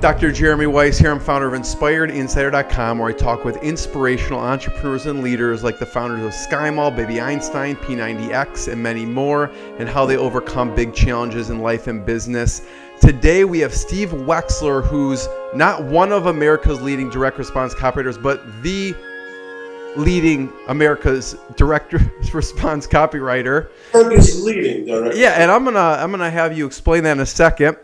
Dr. Jeremy Weisz here. I'm founder of InspiredInsider.com, where I talk with inspirational entrepreneurs and leaders like the founders of SkyMall, Baby Einstein, P90X, and many more, and how they overcome big challenges in life and business. Today we have Steve Wexler, who's not one of America's leading direct response copywriters, but the leading America's direct response copywriter. America's leading direct. Yeah, and I'm gonna I'm gonna have you explain that in a second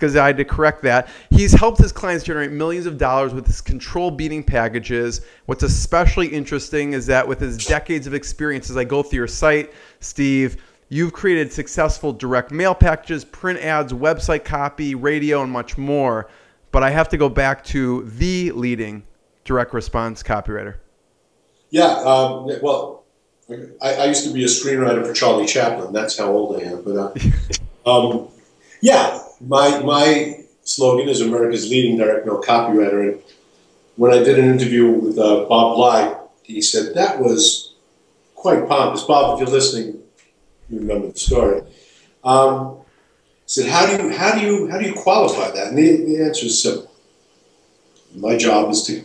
because I had to correct that. He's helped his clients generate millions of dollars with his control beating packages. What's especially interesting is that with his decades of experience, as I go through your site, Steve, you've created successful direct mail packages, print ads, website copy, radio, and much more. But I have to go back to the leading direct response copywriter. Yeah, um, well, I, I, used to be a screenwriter for Charlie Chaplin. That's how old I am. But uh, um, yeah, my my slogan is America's leading direct mail copywriter. And when I did an interview with uh, Bob Bly, he said that was quite pompous. Bob, if you're listening, you remember the story. Um, said, "How do you how do you how do you qualify that?" And the, the answer is simple. My job is to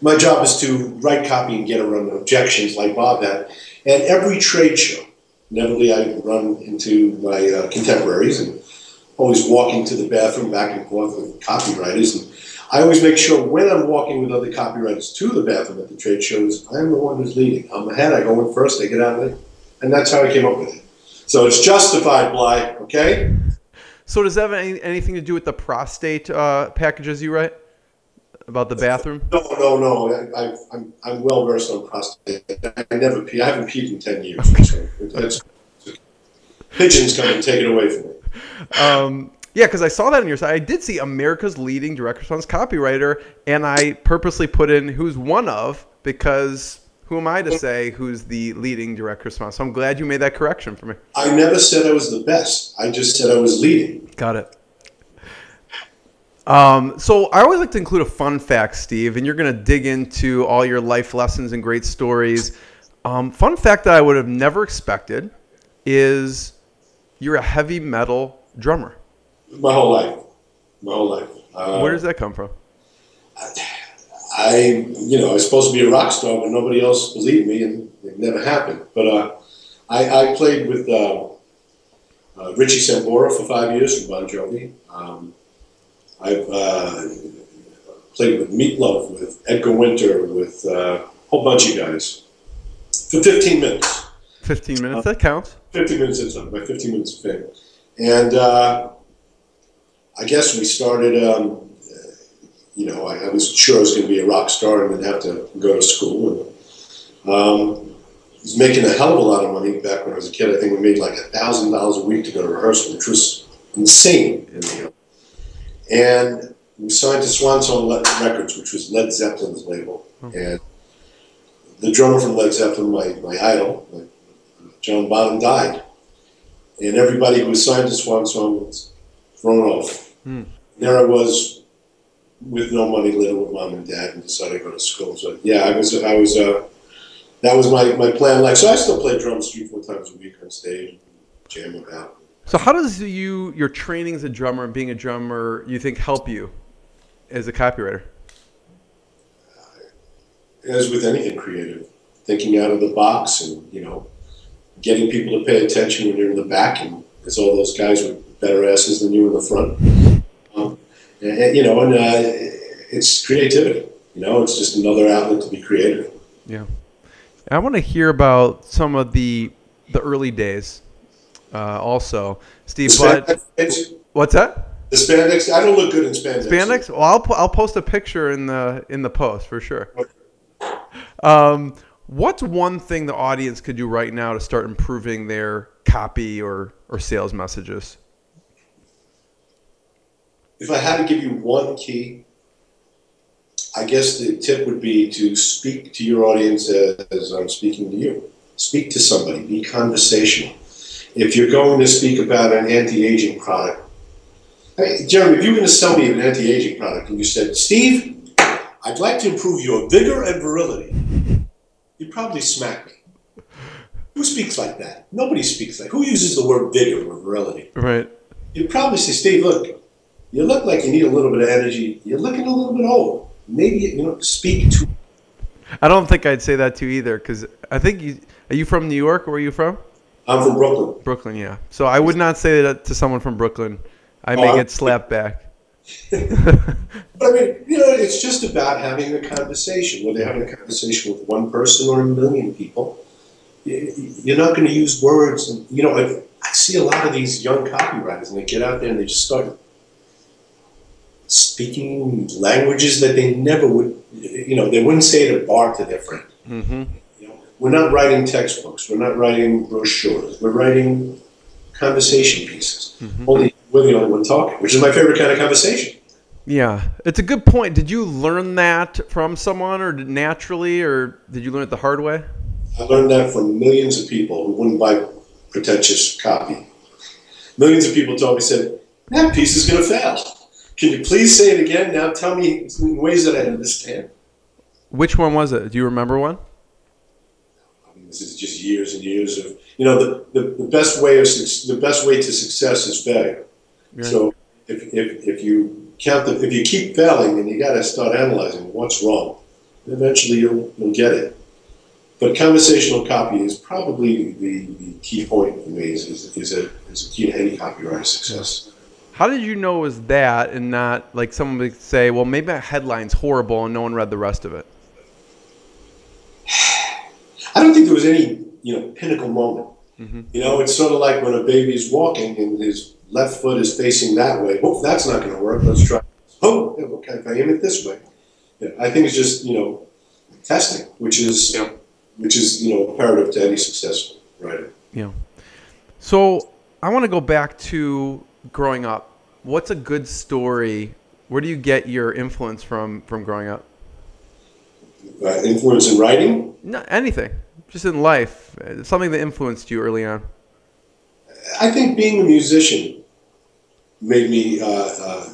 my job is to write copy and get around objections like Bob had. And every trade show, inevitably I run into my uh, contemporaries and always walking to the bathroom back and forth with copywriters. And I always make sure when I'm walking with other copywriters to the bathroom at the trade shows, I'm the one who's leading. I'm ahead, I go in first, I get out of late. And that's how I came up with it. So it's justified, Bly, okay? So does that have any, anything to do with the prostate uh, packages you write? about the bathroom? No, no, no. I, am I'm, I'm well versed on prostate. I never pee. I haven't peed in ten years. So pigeons come and take it away from me. Um, yeah, because I saw that on your site. I did see America's leading direct response copywriter, and I purposely put in who's one of because who am I to say who's the leading direct response? So I'm glad you made that correction for me. I never said I was the best. I just said I was leading. Got it. Um, so I always like to include a fun fact, Steve, and you're going to dig into all your life lessons and great stories. Um, fun fact that I would have never expected is you're a heavy metal drummer. My whole life, my whole life. Uh, Where does that come from? I, you know, I was supposed to be a rock star, but nobody else believed me, and it never happened. But uh, I, I, played with uh, uh Richie Sambora for five years from Bon Jovi. Um, I've uh, played with Meatloaf, with Edgar Winter, with uh, a whole bunch of guys for 15 minutes. 15 minutes, that counts. 15 minutes is time, my 15 minutes of fame. And uh, I guess we started, um, you know, I, I, was sure I was going to be a rock star and then have to go to school. And um, I was making a hell of a lot of money back when I was a kid. I think we made like $1,000 a week to go to rehearsal, which was insane in the and we signed to Swan Song Records, which was Led Zeppelin's label. Hmm. And the drummer from Led Zeppelin, my, my idol, John Bonham, died. And everybody who was signed to Swan Song was thrown off. Hmm. There I was with no money, living with mom and dad, and decided to go to school. So yeah, I was, I was, uh, that was my, my plan. Like, so I still play drums three, four times a week on stage, jam out. So how does you your training as a drummer and being a drummer you think help you as a copywriter? As with anything creative, thinking out of the box and you know getting people to pay attention when you're in the back and there's all those guys with better asses than you in the front. Um, and, and, you know, and uh, it's creativity. You know, it's just another outlet to be creative. Yeah, I want to hear about some of the the early days uh, also. Steve, but what's that? The spandex. I don't look good in spandex. Spandex. Well, I'll I'll post a picture in the in the post for sure. Okay. Um, what's one thing the audience could do right now to start improving their copy or or sales messages? If I had to give you one key, I guess the tip would be to speak to your audience as, I'm speaking to you. Speak to somebody. Be conversational if you're going to speak about an anti-aging product, hey, Jeremy, if you were going to sell me an anti-aging product and you said, Steve, I'd like to improve your vigor and virility, you'd probably smack me. Who speaks like that? Nobody speaks like. Who uses the word vigor or virility? Right. You'd probably say, Steve, look, you look like you need a little bit of energy. You're looking a little bit old. Maybe you know, speak to. I don't think I'd say that to you either, because I think you are you from New York? Where are you from? I'm from Brooklyn. Brooklyn, yeah. So I would not say that to someone from Brooklyn. I may Oh, get slapped back. But I mean, you know, it's just about having a conversation. Whether you're having a conversation with one person or a million people, you're not going to use words. And, you know, I, I see a lot of these young copywriters, and they get out there and they just start speaking languages that they never would. You know, they wouldn't say at a bar to their friend. hmm You know, we're not writing textbooks. We're not writing brochures. We're writing conversation pieces. Mhm. Only we're the only one talking, which is my favorite kind of conversation. Yeah, it's a good point. Did you learn that from someone, or naturally, or did you learn it the hard way? I learned that from millions of people who wouldn't buy pretentious copy. Millions of people told me, said, that piece is going to fail. Can you please say it again? Now tell me in ways that I understand. Which one was it? Do you remember one? I mean, this is just years and years of, you know, the, the, the best way of the best way to success is failure. Right. So if, if, if you count the, if you keep failing, then you got to start analyzing what's wrong. Eventually, you'll you'll get it. But conversational copy is probably the, the key point for me. Is, is, is a is a key to any copywriter success. How did you know it was that, and not like someone would say, "Well, maybe that headline's horrible, and no one read the rest of it." I don't think there was any you know pinnacle moment. Mhm. You know, it's sort of like when a baby's walking and his left foot is facing that way. Oh, that's not going to work. Let's try. Oh, yeah, okay, if I aim it this way. Yeah, I think it's just you know testing, which is Yeah. which is you know imperative to any successful writer. So I want to go back to growing up. What's a good story? Where do you get your influence from from growing up? Uh, influence in writing. Not anything, just in life. uh, Something that influenced you early on. I think being a musician made me uh, uh,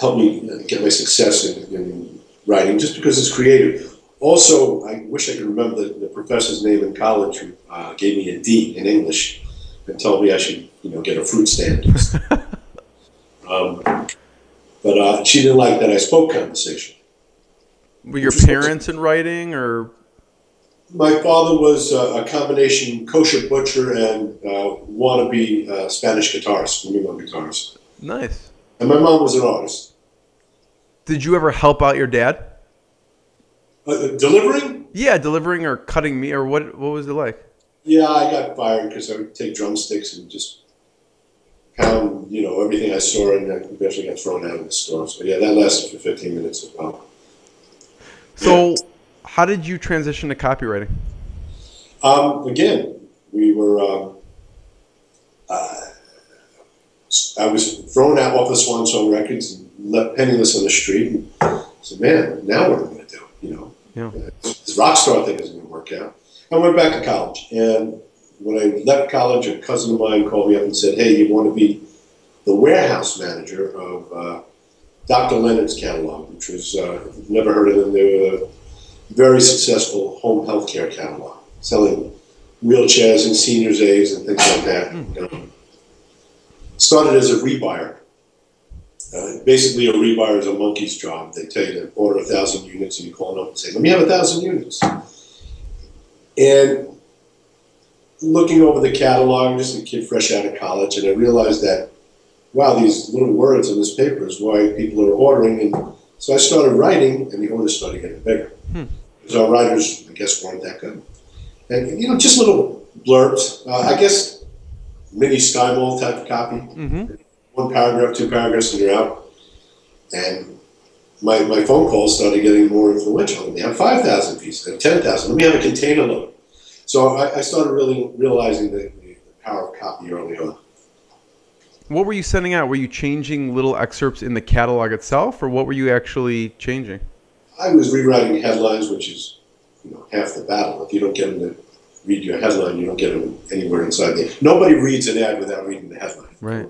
help me get my success in, in writing, just because it's creative. Also, I wish I could remember the, the professor's name in college who uh, gave me a D in English and told me I should, you know, get a fruit stand. um, but uh, she didn't like that I spoke conversation. Were your parents in writing, or My father was uh, a combination kosher butcher and uh, wannabe uh, Spanish guitarist, flamenco guitarist. nice? And my mom was an artist. Did you ever help out your dad? Uh, delivering? Yeah, delivering or cutting meat, or what? What was it like? Yeah, I got fired because I would take drumsticks and just pound, you know, everything I saw, and I eventually got thrown out of the store. So yeah, that lasted for 15 minutes well. So, how did you transition to copywriting? Um, again, we were. Um, uh, I was thrown out off of Swan Song Records and left penniless on the street. And I said, "Man, now what am I going to do?" You know, Yeah. this rock star thing isn't going to work out. I went back to college, and when I left college, a cousin of mine called me up and said, "Hey, you want to be the warehouse manager of uh, Dr. Leonard's catalog, which was uh, never heard of them. They were very successful home health care catalog, selling wheelchairs and seniors' aids and things like that. Um, started as a rebuyer. Uh, basically, a rebuyer is a monkey's job. They tell you to order a thousand units, and you call them up and say, "Let me have a thousand units." And looking over the catalog, just a kid fresh out of college, and I realized that, wow, these little words on this paper is why people are ordering. And so I started writing, and the orders started getting bigger. Hmm. Because our writers, I guess, weren't that good. And, you know, just little blurbs. Uh, I guess mini Skymall type of copy. Mm-hmm. One paragraph, two paragraphs, and you're out. And my, my phone calls started getting more influential. Let me have 5,000 pieces, then 10,000. Let me have a container load. So I, I started really realizing the, the power of copy early on. What were you sending out? Were you changing little excerpts in the catalog itself, or what were you actually changing? I was rewriting headlines, which is you know half the battle. If you don't get them to read your headline, you don't get them anywhere inside there. Nobody reads an ad without reading the headline. Right.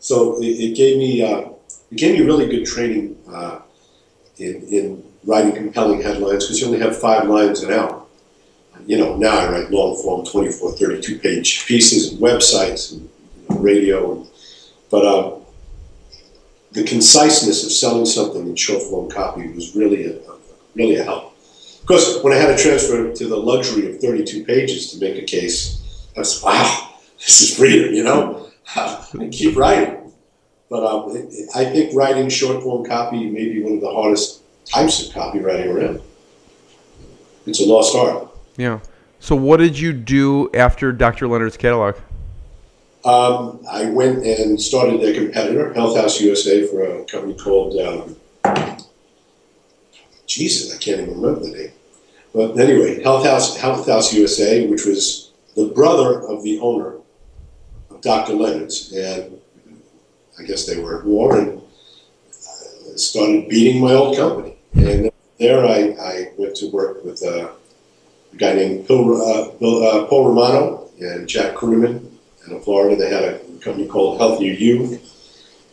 So it, it gave me uh, it gave me really good training uh, in in writing compelling headlines because you only have five lines an hour. You know, now I write long form, 24, 32 page pieces and websites and radio. But um, the conciseness of selling something in short form copy was really a, really a help. Of course, when I had to transfer to the luxury of 32 pages to make a case, I was, wow, this is freedom, you know? I keep writing. But um, I think writing short form copy may be one of the hardest types of copywriting around. It's a lost art. Yeah. So, what did you do after Dr. Leonard's catalog? Um, I went and started a competitor, Health House USA, for a company called, um, Jesus, I can't even remember the name. But anyway, Health House, Health House USA, which was the brother of the owner of Dr. Leonard's, and I guess they were at war and uh, started beating my old company. And there I, I went to work with uh, a guy named Bill, uh, Bill, uh, Paul Romano and Jack In Florida. They had a company called Healthier You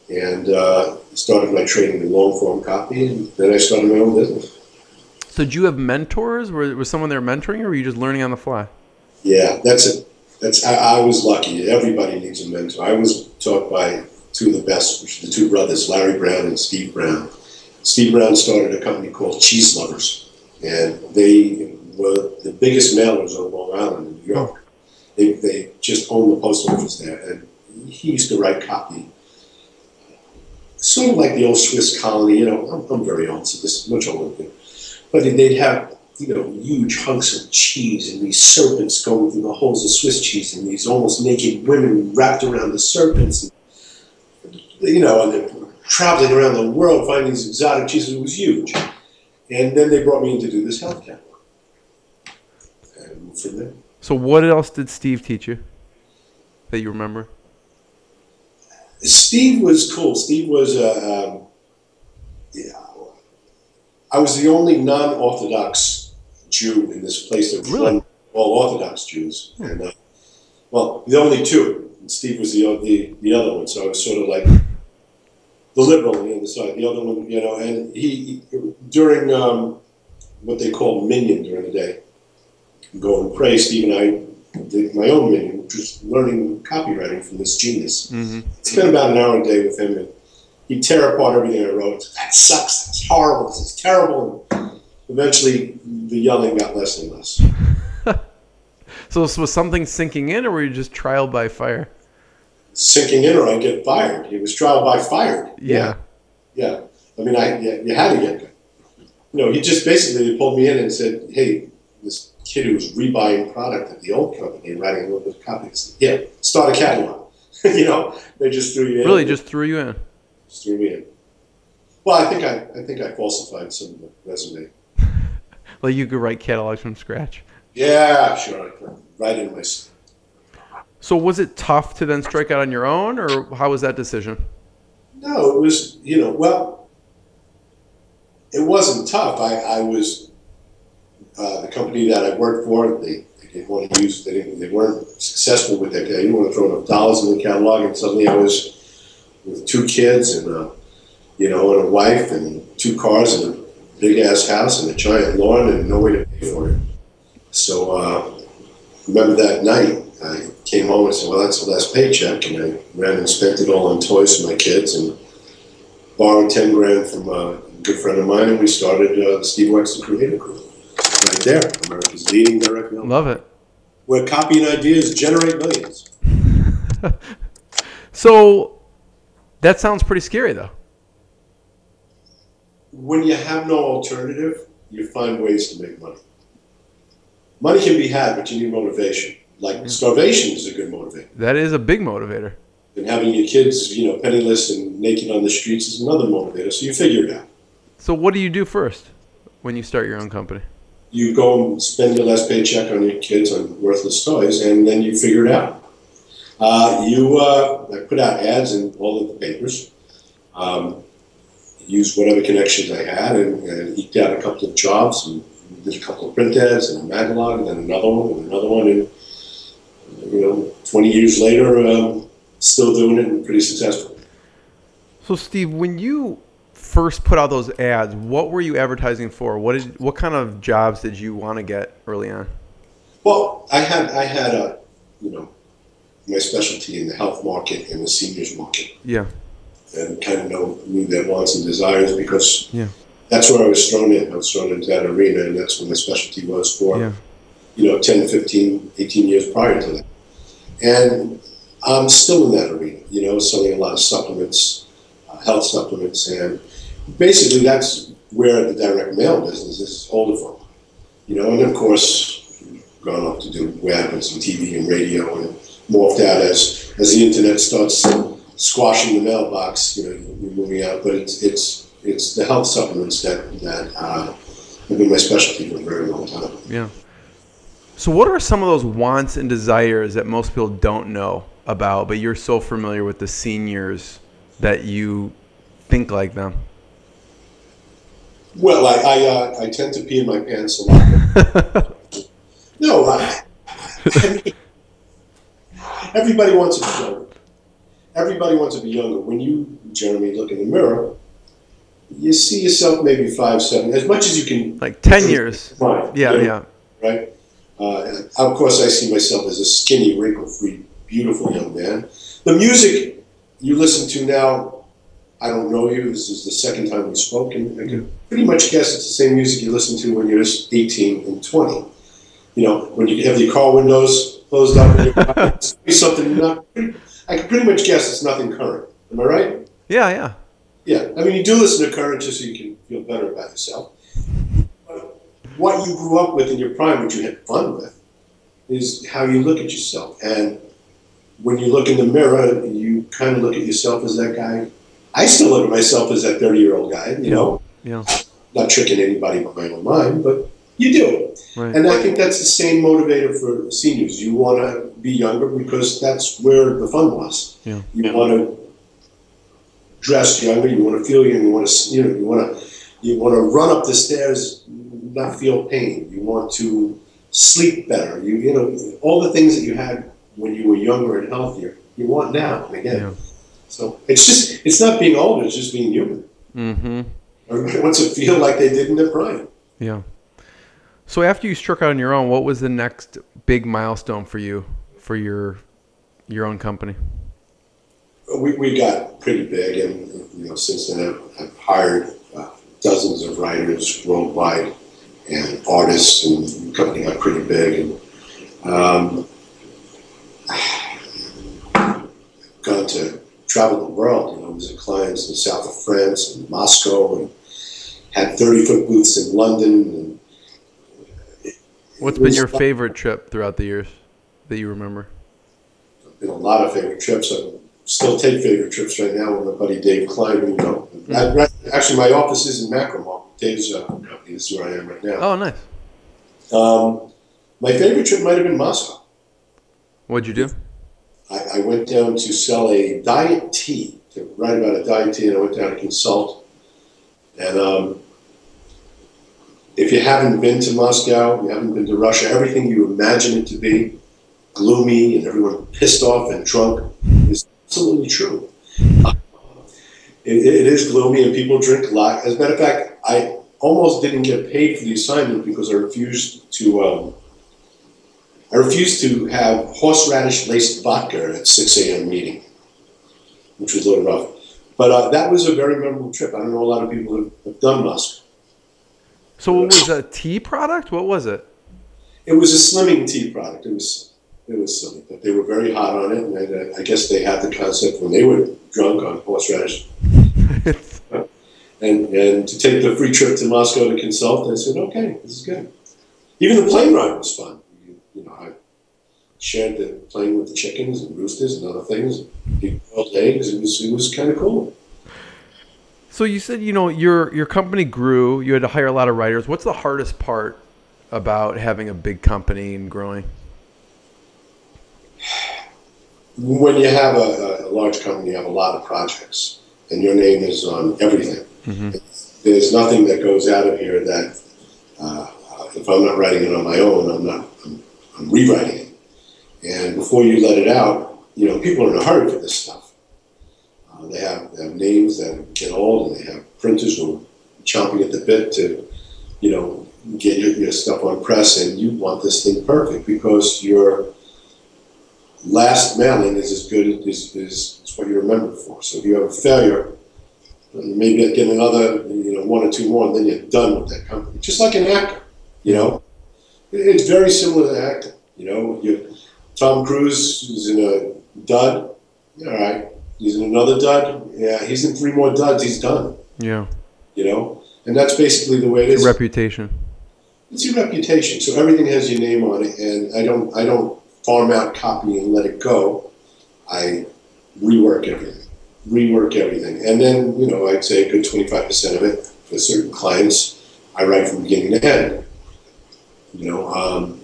and uh, started my training in long form copy. And then I started my own business. So, did you have mentors? Was, was someone there mentoring, or were you just learning on the fly? Yeah, that's it. That's I, I was lucky. Everybody needs a mentor. I was taught by two of the best, which the two brothers, Larry Brown and Steve Brown. Steve Brown started a company called Cheese Lovers, and they were the biggest mailers on Long Island in New York. They, they just owned the post office there, and he used to write copy. Sort of like the old Swiss colony, you know. I'm, I'm very old, so this is much older than But they'd have, you know, huge hunks of cheese and these serpents going through the holes of Swiss cheese, and these almost naked women wrapped around the serpents. And, you know, and they're traveling around the world finding these exotic cheeses. It was huge. And then they brought me in to do this health catalog. And from there. So, what else did Steve teach you that you remember? Steve was cool. Steve was, uh, um, yeah, I was the only non-Orthodox Jew in this place that really? all Orthodox Jews, hmm. and uh, well, the only two. And Steve was the, the the other one, so I was sort of like the liberal on the other side. The other one, you know, and he during um, what they call minyan during the day, go and pray. Steve and I did my own minyan, just learning copywriting from this genius. Mm-hmm. Spent about an hour a day with him, and he'd tear apart everything I wrote. That sucks. That's horrible. This is terrible. And eventually, the yelling got less and less. so, was something sinking in, or were you just trial by fire? Sinking in, or I get fired. He was trial by fired. Yeah. Yeah. I mean, I yeah, you had to get. You know, he just basically pulled me in and said, "Hey, this kid who was rebuying product at the old company and writing a little bit of copies. Yeah, start a catalog. you know, they just threw you in. Really, just threw you in. Just threw me in. Well, I think I, I think I falsified some of the resume. like you could write catalogs from scratch. Yeah, sure. I could write in my. So was it tough to then strike out on your own, or how was that decision? No, it was. You know, well, it wasn't tough. I, I was uh, the company that I worked for, they, they didn't want to use, they, didn't, they weren't successful with that. They didn't want to throw enough dollars in the catalog, and suddenly I was with two kids and, uh, you know, and a wife and two cars and a big ass house and a giant lawn and no way to pay for it. So, uh, remember that night, I came home and said, well, that's the last paycheck, and I ran and spent it all on toys for my kids and borrowed 10 grand from a good friend of mine, and we started uh, Steve Wexler Creative Group right there. America's leading direct mail. Love it. Where copying ideas generate millions. so that sounds pretty scary, though. When you have no alternative, you find ways to make money. Money can be had, but you need motivation. Like starvation is a good motivator. That is a big motivator. And having your kids, you know, penniless and naked on the streets is another motivator. So you figure it out. So what do you do first when you start your own company? You go and spend your last paycheck on your kids on worthless toys, and then you figure it out. Uh, you uh, I put out ads in all of the papers. Um, used whatever connections I had, and, and, eked out a couple of jobs, and did a couple of print ads, and a magalog, and then another one, and another one, and you know, 20 years later, um, still doing it and pretty successful. So, Steve, when you first put out those ads, what were you advertising for? What did what kind of jobs did you want to get early on? Well, I had I had a you know my specialty in the health market and the seniors market. Yeah. and kind of know knew their wants and desires because Yeah. that's where I was thrown in. I was thrown into that arena, and that's what my specialty was for Yeah. you know 10, 15, 18 years prior to that. And I'm still in that arena, you know, selling a lot of supplements, uh, health supplements, and basically that's where the direct mail business is older from. You know, and of course, gone off to do web and some TV and radio and morphed out as as the internet starts squashing the mailbox. You know, you're moving out, but it's it's it's the health supplements that that uh, have been my specialty for a very long time. Yeah. So, what are some of those wants and desires that most people don't know about, but you're so familiar with the seniors that you think like them? Well, I I, uh, I tend to pee in my pants a lot. no, I, I mean, everybody wants to be younger. Everybody wants to be younger. When you, Jeremy, look in the mirror, you see yourself maybe five, seven, as much as you can. Like 10 years. Right. Yeah, you know, yeah. Right. Uh, of course, I see myself as a skinny, wrinkle-free, beautiful young man. The music you listen to now, I don't know you. This is the second time we've spoken. I can pretty much guess it's the same music you listen to when you're 18 and 20. You know, when you have your car windows closed up, and you're, something not. I can pretty much guess it's nothing current. Am I right? Yeah, yeah. Yeah, I mean, you do listen to current just so you can feel better about yourself. But what you grew up with in your prime, what you had fun with, is how you look at yourself. And when you look in the mirror, you kind of look at yourself as that guy. I still look at myself as that 30 year old guy, you Yeah. know, Yeah. not tricking anybody but my own mind, but you do. Right. And I think that's the same motivator for seniors. You want to be younger because that's where the fun was. Yeah. You want to dress younger. You want to feel young. You want to, you know, you want to, you want to run up the stairs, not feel pain. You want to sleep better. You, you know, all the things that you had when you were younger and healthier, you want now and again. Yeah. So it's just, it's not being old. It's just being human. Mm-hmm. Everybody wants to feel like they did in their prime. Yeah. So, after you struck out on your own, what was the next big milestone for you for your your own company? we, we got pretty big, and you know, since then I've, I've hired uh, dozens of writers worldwide and artists, and the company got pretty big. And um, gone to travel the world, you know, visit clients in the south of France and Moscow, and had thirty foot booths in London. And What's it been your fun. favorite trip throughout the years that you remember? been a lot of favorite trips. I still take favorite trips right now with my buddy Dave Klein. You know, I, right- actually, my office is in Macromont. Dave's uh, company. Is where I am right now. Oh, nice. Um, my favorite trip might have been Moscow. What'd you do? I, I went down to sell a diet tea, to write about a diet tea, and I went down to consult. And um, if you haven't been to Moscow, you haven't been to Russia, everything you imagine it to be, gloomy and everyone pissed off and drunk, is absolutely true. Uh, it, it is gloomy and people drink a lot. As a matter of fact, I almost didn't get paid for the assignment because I refused to. Um, I refused to have horseradish laced vodka at 6 a.m. meeting, which was a little rough. But uh, that was a very memorable trip. I don't know a lot of people have, have done Moscow. So, what was a tea product? What was it? It was a slimming tea product. It was it was silly, but they were very hot on it, and I, I guess they had the concept when they were drunk on horseradish. And and to take the free trip to Moscow to consult, I said, okay, this is good. Even the plane ride was fun. You, you know, I shared the plane with the chickens and roosters and other things. People boiled eggs. It was it was kind of cool. So you said you know your your company grew. You had to hire a lot of writers. What's the hardest part about having a big company and growing? When you have a, a large company, you have a lot of projects, and your name is on everything. There's nothing that goes out of here that, uh, if I'm not writing it on my own, I'm not. I'm, I'm rewriting it. And before you let it out, you know, people are in a hurry for this stuff. Uh, they have they have names that get old, and they have printers who are chomping at the bit to, you know, get your, your stuff on press, and you want this thing perfect because you're last mailing is as good as, as what you remember for. So if you have a failure, maybe get another, you know, one or two more, and then you're done with that company. Just like an actor, you know, it's very similar to acting. You know, you Tom Cruise is in a dud. All right, he's in another dud. Yeah, he's in three more duds. He's done. Yeah. You know, and that's basically the way it is. Your reputation. It's your reputation. So everything has your name on it, and I don't, I don't farm out copy and let it go. I rework everything, rework everything, and then you know I'd say a good twenty five percent of it for certain clients I write from beginning to end. You know, um,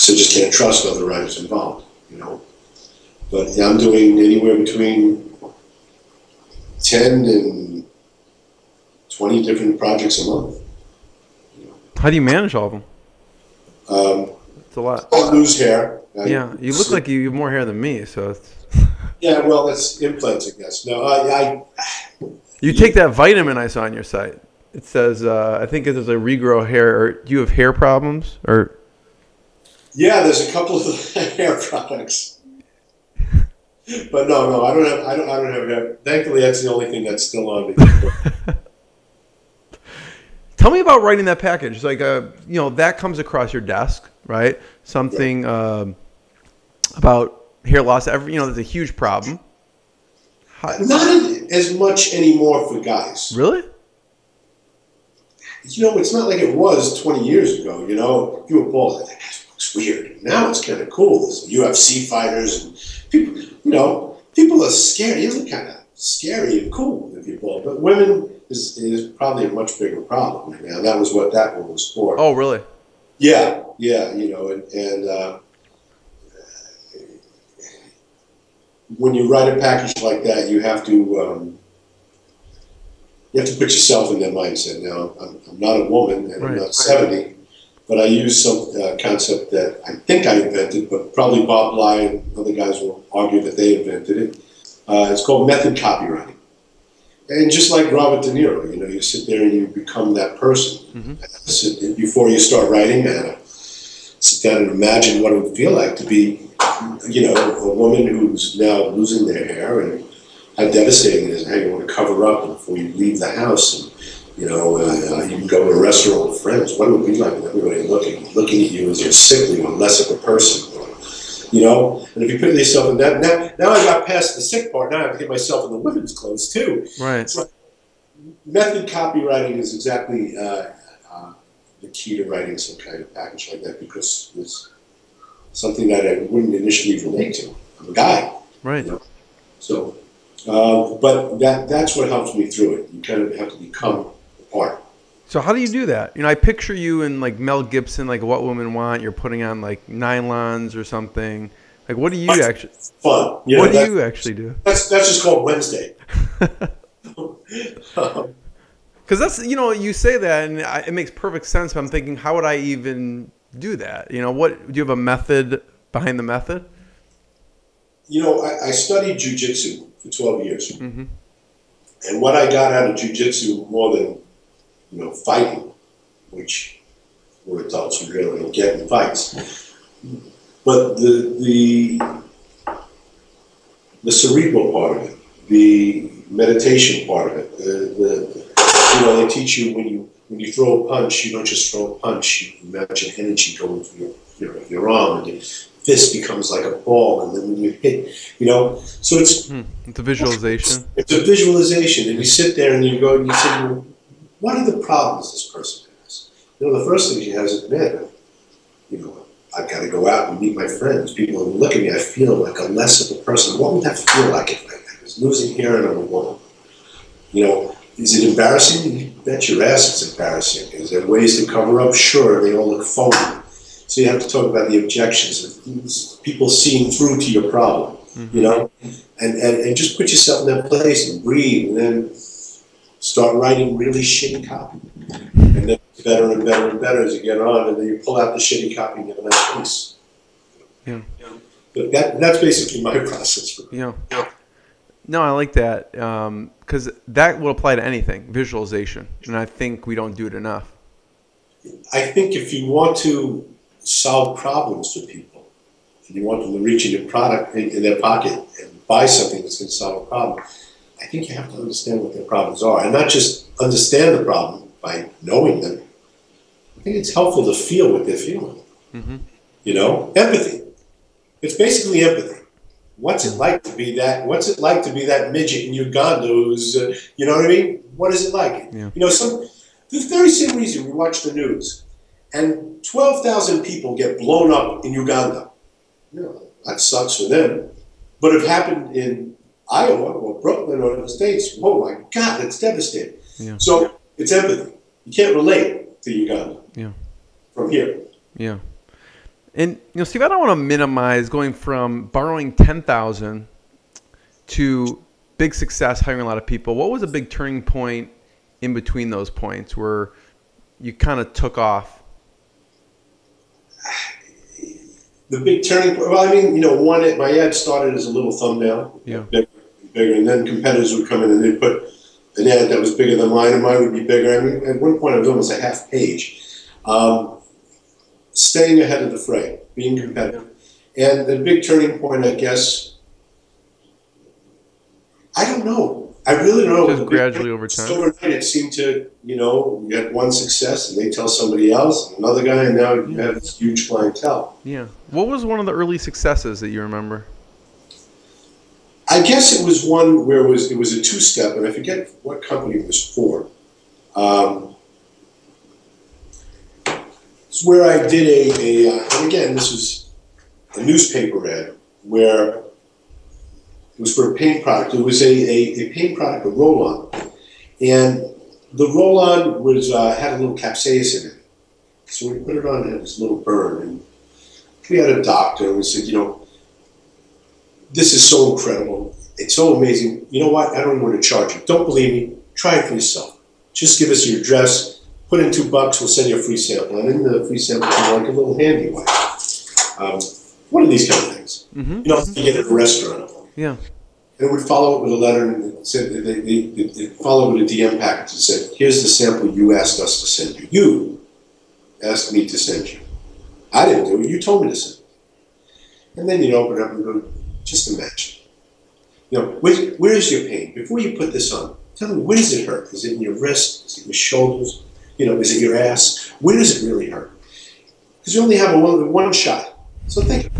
so just can't trust other writers involved. You know, but yeah, I'm doing anywhere between ten and twenty different projects a month. How do you manage all of them? Um, It's a lot. I lose hair. I- Yeah, you look like you have more hair than me, so it's, Yeah, well, that's implants, I guess. No, I, I you take that vitamin I saw on your site. It says uh, I think it there's a regrow hair. Or do you have hair problems? Or yeah, there's a couple of hair products, but no, no, I don't have, I don't, I don't have hair. Thankfully, that's the only thing that's still on me. Tell me about writing that package. It's like uh, you know that comes across your desk, right? Something um, about hair loss. Every you know, there's a huge problem. How, Not as much anymore for guys. really? You know, it's not like it was 20 years ago. You know, you were bald. That guy looks weird. Now it's kind of cool. There's UFC fighters and people. You know, people are scary. You look kind of scary and cool if you're bald. But women is is probably a much bigger problem right now. That was what that one was for. Oh, really? Yeah, yeah, you know, and, and uh, when you write a package like that, you have to um, you have to put yourself in their mindset. Now, I'm, I'm not a woman and I'm Right. not seventy, but I use some uh, concept that I think I invented, but probably Bob Bly and other guys will argue that they invented it. Uh, it's called method copywriting. And just like Robert De Niro, you know, you sit there and you become that person. Mhm. Sit, before you start writing, man, sit down and imagine what it would feel like to be, you know, a woman who's now losing their hair and how devastating it is. How you want to cover up before you leave the house, and you know, uh, you can go to a restaurant with friends. What it would be like with everybody looking looking at you as you're sickly or less of a person. You know, and if you put yourself in that, now, now I got past the sick part. Now I have to get myself in the women's clothes too Right. method copywriting is exactly uh, uh, the key to writing some kind of package like that because it's something that I wouldn't initially relate to. I'm a guy, Right. so uh, but that that's what helps me through it. You kind of have to become part. So how do you do that? You know, I picture you in like Mel Gibson, like What Women Want. You're putting on like nylons or something. Like, what do you actually? Fun. Know, What do that- you actually do? That's that's just called Wednesday. Um, Because that's you know you say that and I, it makes perfect sense. But I'm thinking, how would I even do that? You know, what do you have a method behind the method? you know, I, I studied jujitsu for 12 years. Mhm. And what I got out of jujitsu more than, you know, fighting, which we're adults, we really don't get in fights. But the, the, the cerebral part of it, the meditation part of it, the, the, you know, they teach you when you, when you throw a punch, you don't just throw a punch, you imagine energy going through your, your, your arm and your fist becomes like a ball and then when you hit, you know, so it's, Hmm. It's a visualization. it's a visualization, and you sit there and you go and you well, what are the problems this person has? You know, the first thing she has is, man, you know, I've got to go out and meet my friends. People look at me, I feel like a less of a person. What would that feel like if I, was losing hair and I'm a woman? You know, is it embarrassing? Bet your ass it's embarrassing. Is there ways to cover up? Sure, they all look phony. So you have to talk about the objections of people seeing through to your problem, you mm-hmm. know? and, and, and just put yourself in that place and breathe and then start writing really shitty copy. And then it's better and better and better as you get on, and then you pull out the shitty copy and get a nice piece. Yeah. But that, that's basically my process. For You know. No, I like that um, because that will apply to anything, visualization, and I think we don't do it enough. I think if you want to solve problems for people, and you want them to reach in your product in, in their pocket and buy something that's going to solve a problem, I think you have to understand what their problems are, and not just understand the problem by knowing them. I think it's helpful to feel what they're feeling. Mm-hmm. You know, empathy. It's basically empathy. What's it like to be that? What's it like to be that midget in Uganda who's, uh, you know what I mean? What is it like? Yeah. You know, some the very same reason we watch the news, and twelve thousand people get blown up in Uganda. You know, that sucks for them. But it happened in Iowa or Brooklyn or the States, oh my God, it's devastating. Yeah. So it's empathy. You can't relate to Uganda. Yeah. From here. Yeah. And you know, Steve, I don't want to minimize going from borrowing ten thousand to big success, hiring a lot of people. What was a big turning point in between those points where you kind of took off? The big turning point. Well, I mean, you know, one my ad started as a little thumbnail, Yeah. Bigger, and then competitors would come in and they'd put an ad that was bigger than mine, and mine would be bigger. I mean, at one point, it was almost a half page. Um, staying ahead of the fray, being competitive, and the big turning point, I guess. I don't know. I really don't know. Just gradually over time. Overnight, it seemed to, you know, you had one success, and they tell somebody else, another guy, and now you have this huge clientele. Yeah. What was one of the early successes that you remember? I guess it was one where it was it was a two step, and I forget what company it was for. Um, it's where I did a, a uh, and again this was a newspaper ad where it was for a paint product. It was a, a, a paint product, a roll on, and the roll on was uh, had a little capsaicin in it. So we put it on, it had this little burn, and we had a doctor, and we said, you know this is so incredible. It's so amazing. You know what? I don't even want to charge you. Don't believe me. Try it for yourself. Just give us your address. Put in two bucks. We'll send you a free sample. And in the free sample is like a little handy one. Um, one of these kind of things. Mm-hmm. You know, you get at a restaurant. Yeah. And it would follow up with a letter and it said they, they, they, they followed with a DM package and said, "Here's the sample you asked us to send you. You asked me to send you. I didn't do it. You told me to send." it." And then you'd open it up and go, "Just imagine. You know, where, where is your pain? Before you put this on, tell me where does it hurt? Is it in your wrist? Is it your shoulders? You know, is it your ass? Where does it really hurt? Because you only have a one, one shot. So think.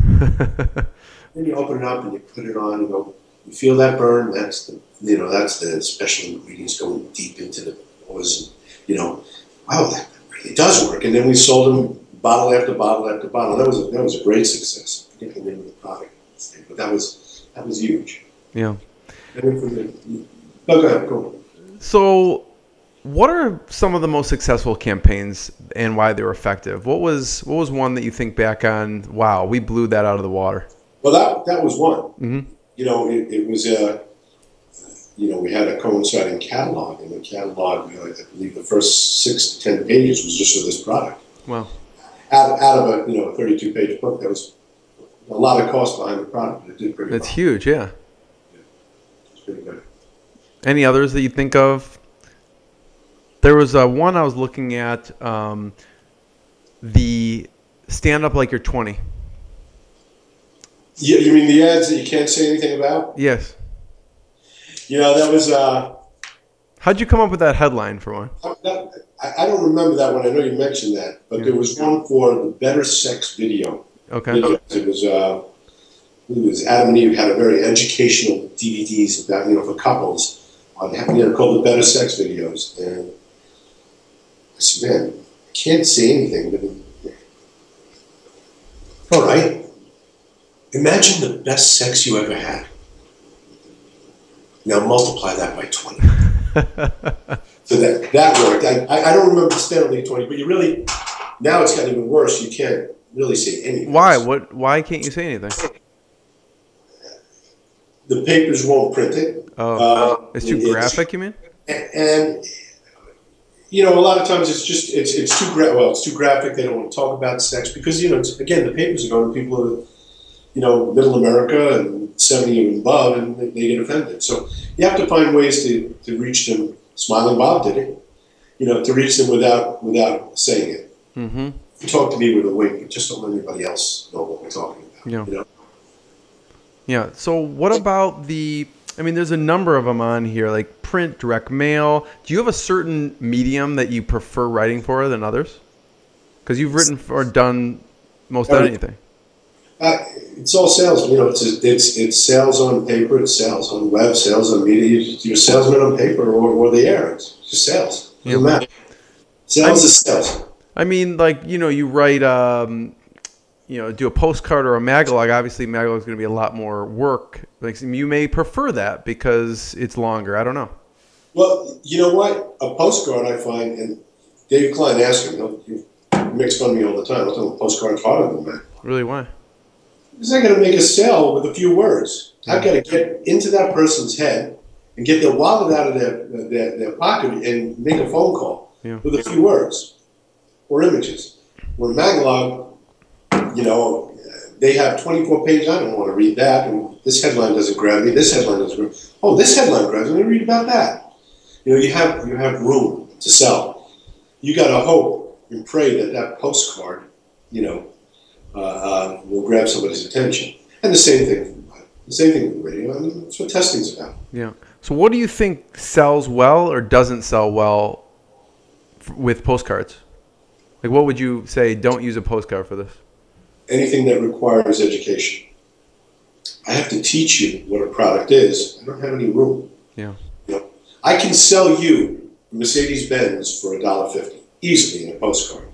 Then you open it up and you put it on and go, you feel that burn, that's the, you know, that's the special ingredients going deep into the pores. And, you know, wow, that really does work. And then we sold them bottle after bottle after bottle. That was a, that was a great success. I forget the name of the product, but that was that was huge. Yeah. No, go ahead, go. So, what are some of the most successful campaigns and why they were effective? What was what was one that you think back on? Wow, we blew that out of the water. Well, that that was one. Mhm. You know, it, it was a. You know, we had a coinciding catalog, and the catalog, I believe the first six to ten pages was just for this product. Wow. Out, out of a you know thirty-two page book, that was a lot of cost behind the product, it did pretty That's well. huge. Yeah. It's pretty good. Any others that you think of? There was uh, one I was looking at. Um, the stand up like you're 20. Yeah, you mean the ads that you can't say anything about? Yes. You know, that was. Uh, How'd you come up with that headline for one? I, I don't remember that one. I know you mentioned that, but there was one for the Better Sex video. Okay. It was uh, it was Adam and Eve had a very educational DVDs about you know for couples on you know called the Better Sex videos, and I said, man, I can't say anything, but all right. Imagine the best sex you ever had. Now multiply that by twenty. so that that worked. I, I, don't remember the steadily twenty, but you really now it's gotten even worse. You can't really say anything. Why? What? Why can't you say anything? the papers won't print it. Oh, Uh, it's too graphic. You mean? and you know, a lot of times it's just it's it's too gra- well, it's too graphic. They don't want to talk about sex because you know, it's, again, the papers are going to people who, you know, middle America and seventy and above, and they, they get offended. So you have to find ways to, to reach them. Smiling Bob did it, you know, to reach them without without saying it. Mm-hmm. You talk to me with a wink, but just don't let anybody else know what we're talking about. Yeah. You know? Yeah. So what about the? I mean, there's a number of them on here, like print, direct mail. Do you have a certain medium that you prefer writing for than others? Because you've written or done most anything. Uh, it's all sales. You know, it's it's it's sales on paper, it's sales on web, sales on media. You're salesman on paper or, or the air. It's just sales. Doesn't Yeah. matter. Sales is sales. I mean, like you know, you write, um, you know, do a postcard or a magalog. Obviously, magalog is going to be a lot more work. Like you may prefer that because it's longer. I don't know. Well, you know what? A postcard I find, and Dave Klein asked him, he makes fun of me all the time. I'll tell him a postcard's harder than that. Really, why? Because I got to make a sale with a few words. I've got to get into that person's head and get their wallet out of their, their, their pocket and make a phone call Yeah. with a few words or images. Where Magalog, you know, they have 24 pages. I don't want to read that. And this headline doesn't grab me. This headline doesn't grab Oh, this headline grabs me. Let me read about that. You know, you have, you have room to sell. You got to hope and pray that that postcard, you know, uh, uh, will grab somebody's attention. And the same thing, the same thing with radio. I mean, that's what testing's about. Yeah. So, what do you think sells well or doesn't sell well with postcards? Like, what would you say? Don't use a postcard for this. Anything that requires education. I have to teach you what a product is. I don't have any room. Yeah. You know, I can sell you Mercedes Benz for a dollar fifty easily in a postcard,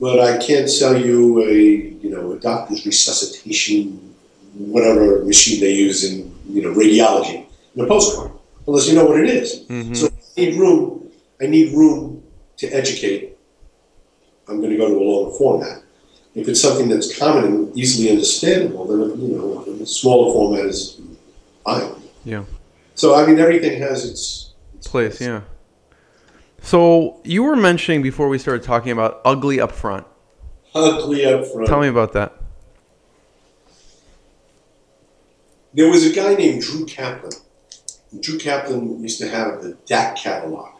but I can't sell you a you know a doctor's resuscitation, whatever machine they use in you know radiology in a postcard unless you know what it is. Mm-hmm. So I need room. I need room to educate. I'm going to go to a longer format. If it's something that's common and easily understandable, then you know a smaller format is fine. Yeah. So I mean, everything has its, its Place. Yeah. So you were mentioning before we started talking about ugly up front. Ugly up front. Tell me about that. There was a guy named Drew Kaplan. Drew Kaplan used to have the DAK catalog,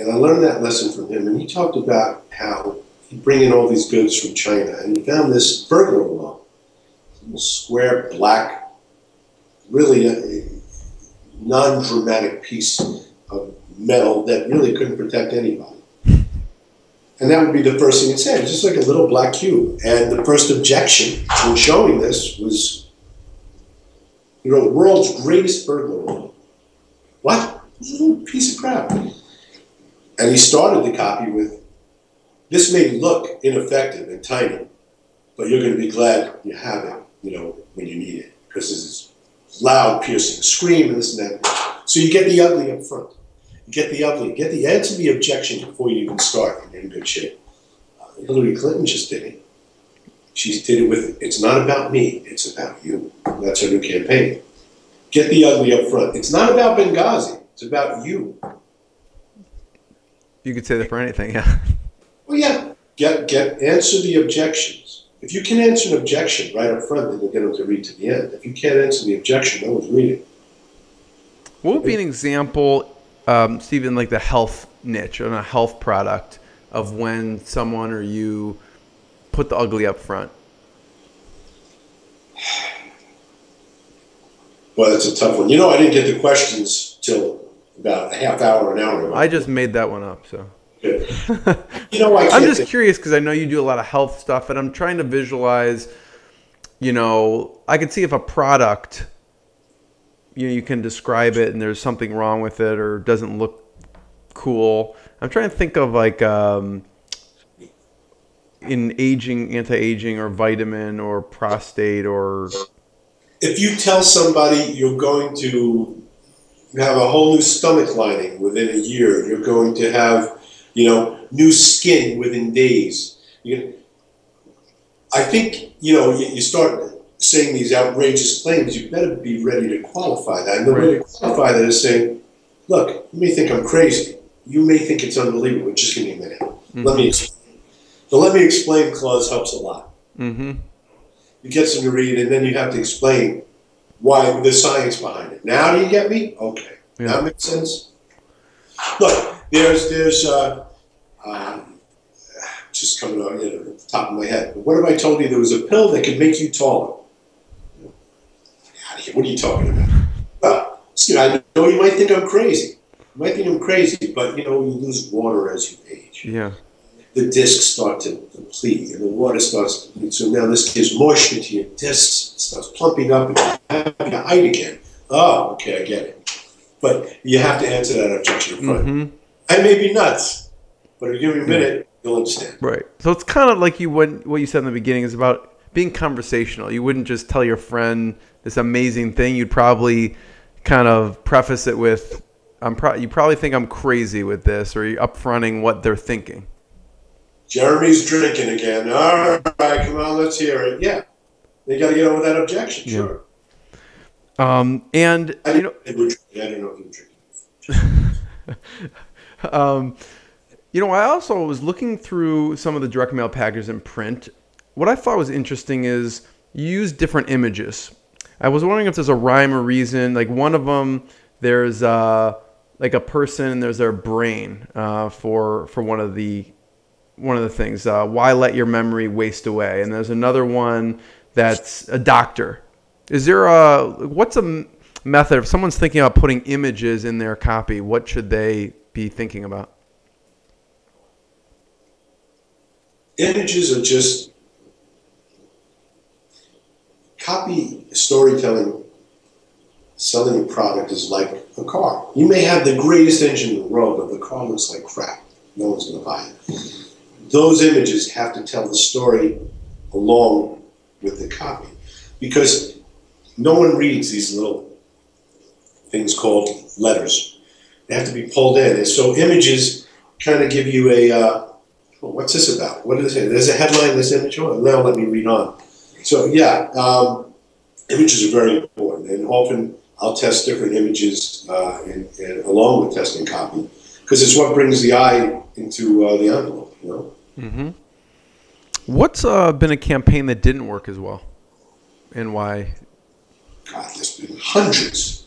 and I learned that lesson from him. And he talked about how he'd bring in all these goods from China, and he found this burglar alarm, little square black, really a, a non-dramatic piece of metal that really couldn't protect anybody. And that would be the first thing it said, just like a little black cube. And the first objection to showing this was, you know, world's greatest burglar alarm. What? It's a little piece of crap. And he started the copy with, this may look ineffective and tiny, but you're going to be glad you have it, you know, when you need it. Because this is loud, piercing scream and this and that. So you get the ugly up front. You get the ugly, get the answer to the objection before you even start, and you're in good shape. Uh, Hillary Clinton just did it. She did it with, it's not about me, it's about you. That's her new campaign. Get the ugly up front. It's not about Benghazi, it's about you. You could say that for anything. Yeah. Well, yeah, get, get, answer the objections. If you can answer an objection right up front, then you'll get them to read to the end. If you can't answer the objection, no one's reading. What would be an example, um, Stephen, like the health niche on a health product of when someone or you put the ugly up front? Well, that's a tough one. You know, I didn't get the questions till about a half hour, an hour ago. I just made that one up, so. You know, I I'm just curious because I know you do a lot of health stuff, and I'm trying to visualize. You know, I could see if a product, you know, you can describe it, and there's something wrong with it, or doesn't look cool. I'm trying to think of like um, in aging, anti-aging, or vitamin, or prostate, or if you tell somebody you're going to have a whole new stomach lining within a year, you're going to have, you know, new skin within days. You, I think, you know, you, you start saying these outrageous claims, you better be ready to qualify that. And the way to qualify that is saying, look, you may think I'm crazy. You may think it's unbelievable. Just give me a minute. Let me explain. The let me explain clause helps a lot mm-hmm. you get some to read, and then you have to explain why the science behind it. Now, do you get me? Okay, Yeah. that makes sense. Look, there's there's uh, um, just coming out you know, the top of my head. But what if I told you there was a pill that could make you taller? What are you talking about? Well, know, I know you might think I'm crazy. You might think I'm crazy, but you know, you lose water as you age. Yeah. The discs start to deplete, and the water starts to deplete. So now this gives moisture to your discs, it starts plumping up, and having to height again. Oh, okay, I get it. But you have to answer that objection front. Mm-hmm. I may be nuts, but if you give me a minute, you'll understand. Right. So it's kind of like you what what you said in the beginning is about being conversational. You wouldn't just tell your friend this amazing thing. You'd probably kind of preface it with, "I'm pro- you probably think I'm crazy with this," or you're upfronting what they're thinking. Jeremy's drinking again. All right, come on, let's hear it. Yeah, they got to get over that objection. Yeah. Sure. Um, and I you know, I didn't know if you were drinking. Um, you know, I also was looking through some of the direct mail packages in print. What I thought was interesting is you use different images. I was wondering if there's a rhyme or reason. Like one of them, there's uh, like a person and there's their brain uh, for for one of the one of the things. Uh, Why let your memory waste away? And there's another one that's a doctor. Is there a what's a method if someone's thinking about putting images in their copy? What should they be thinking about? Images are just copy storytelling. Selling a product is like a car. You may have the greatest engine in the world, but the car looks like crap. No one's going to buy it. Those images have to tell the story along with the copy because no one reads these little things called letters. They have to be pulled in. And so images kind of give you a, uh, well, what's this about? What is it? There's a headline, this image. Oh, now let me read on. So yeah, um, images are very important, and often I'll test different images uh, along with testing copy because it's what brings the eye into uh, the envelope. You know. Mm-hmm. What's uh, been a campaign that didn't work as well, and why? God, there's been hundreds.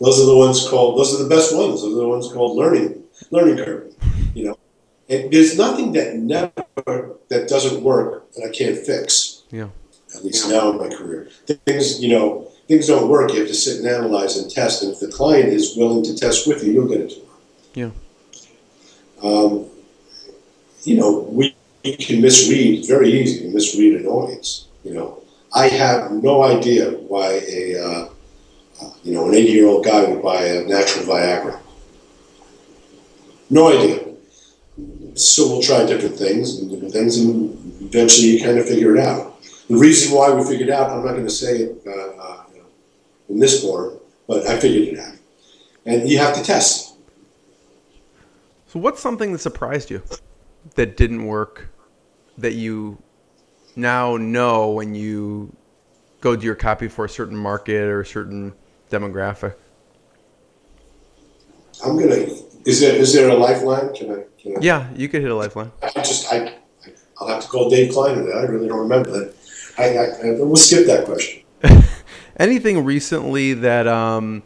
Those are the ones called. Those are the best ones. Those are the ones called learning learning curve. You know, and there's nothing that never that doesn't work that I can't fix. Yeah. At least now in my career, things you know things don't work. You have to sit and analyze and test. And if the client is willing to test with you, you'll get it. Yeah. Um, you know, we can misread very easy to misread an audience. You know, I have no idea why a uh, you know an 80 year old guy would buy a natural Viagra. No idea. So we'll try different things and different things, and eventually you kind of figure it out. The reason why we figured out, I'm not going to say it uh, uh, in this forum, but I figured it out. And you have to test. So, what's something that surprised you that didn't work that you now know when you go to your copy for a certain market or a certain demographic? I'm gonna. Is there is there a lifeline? Can I? Can I Yeah, you could hit a lifeline. I just I I'll have to call Dave Klein today. I really don't remember that. I, I, I we'll skip that question. Anything recently that um,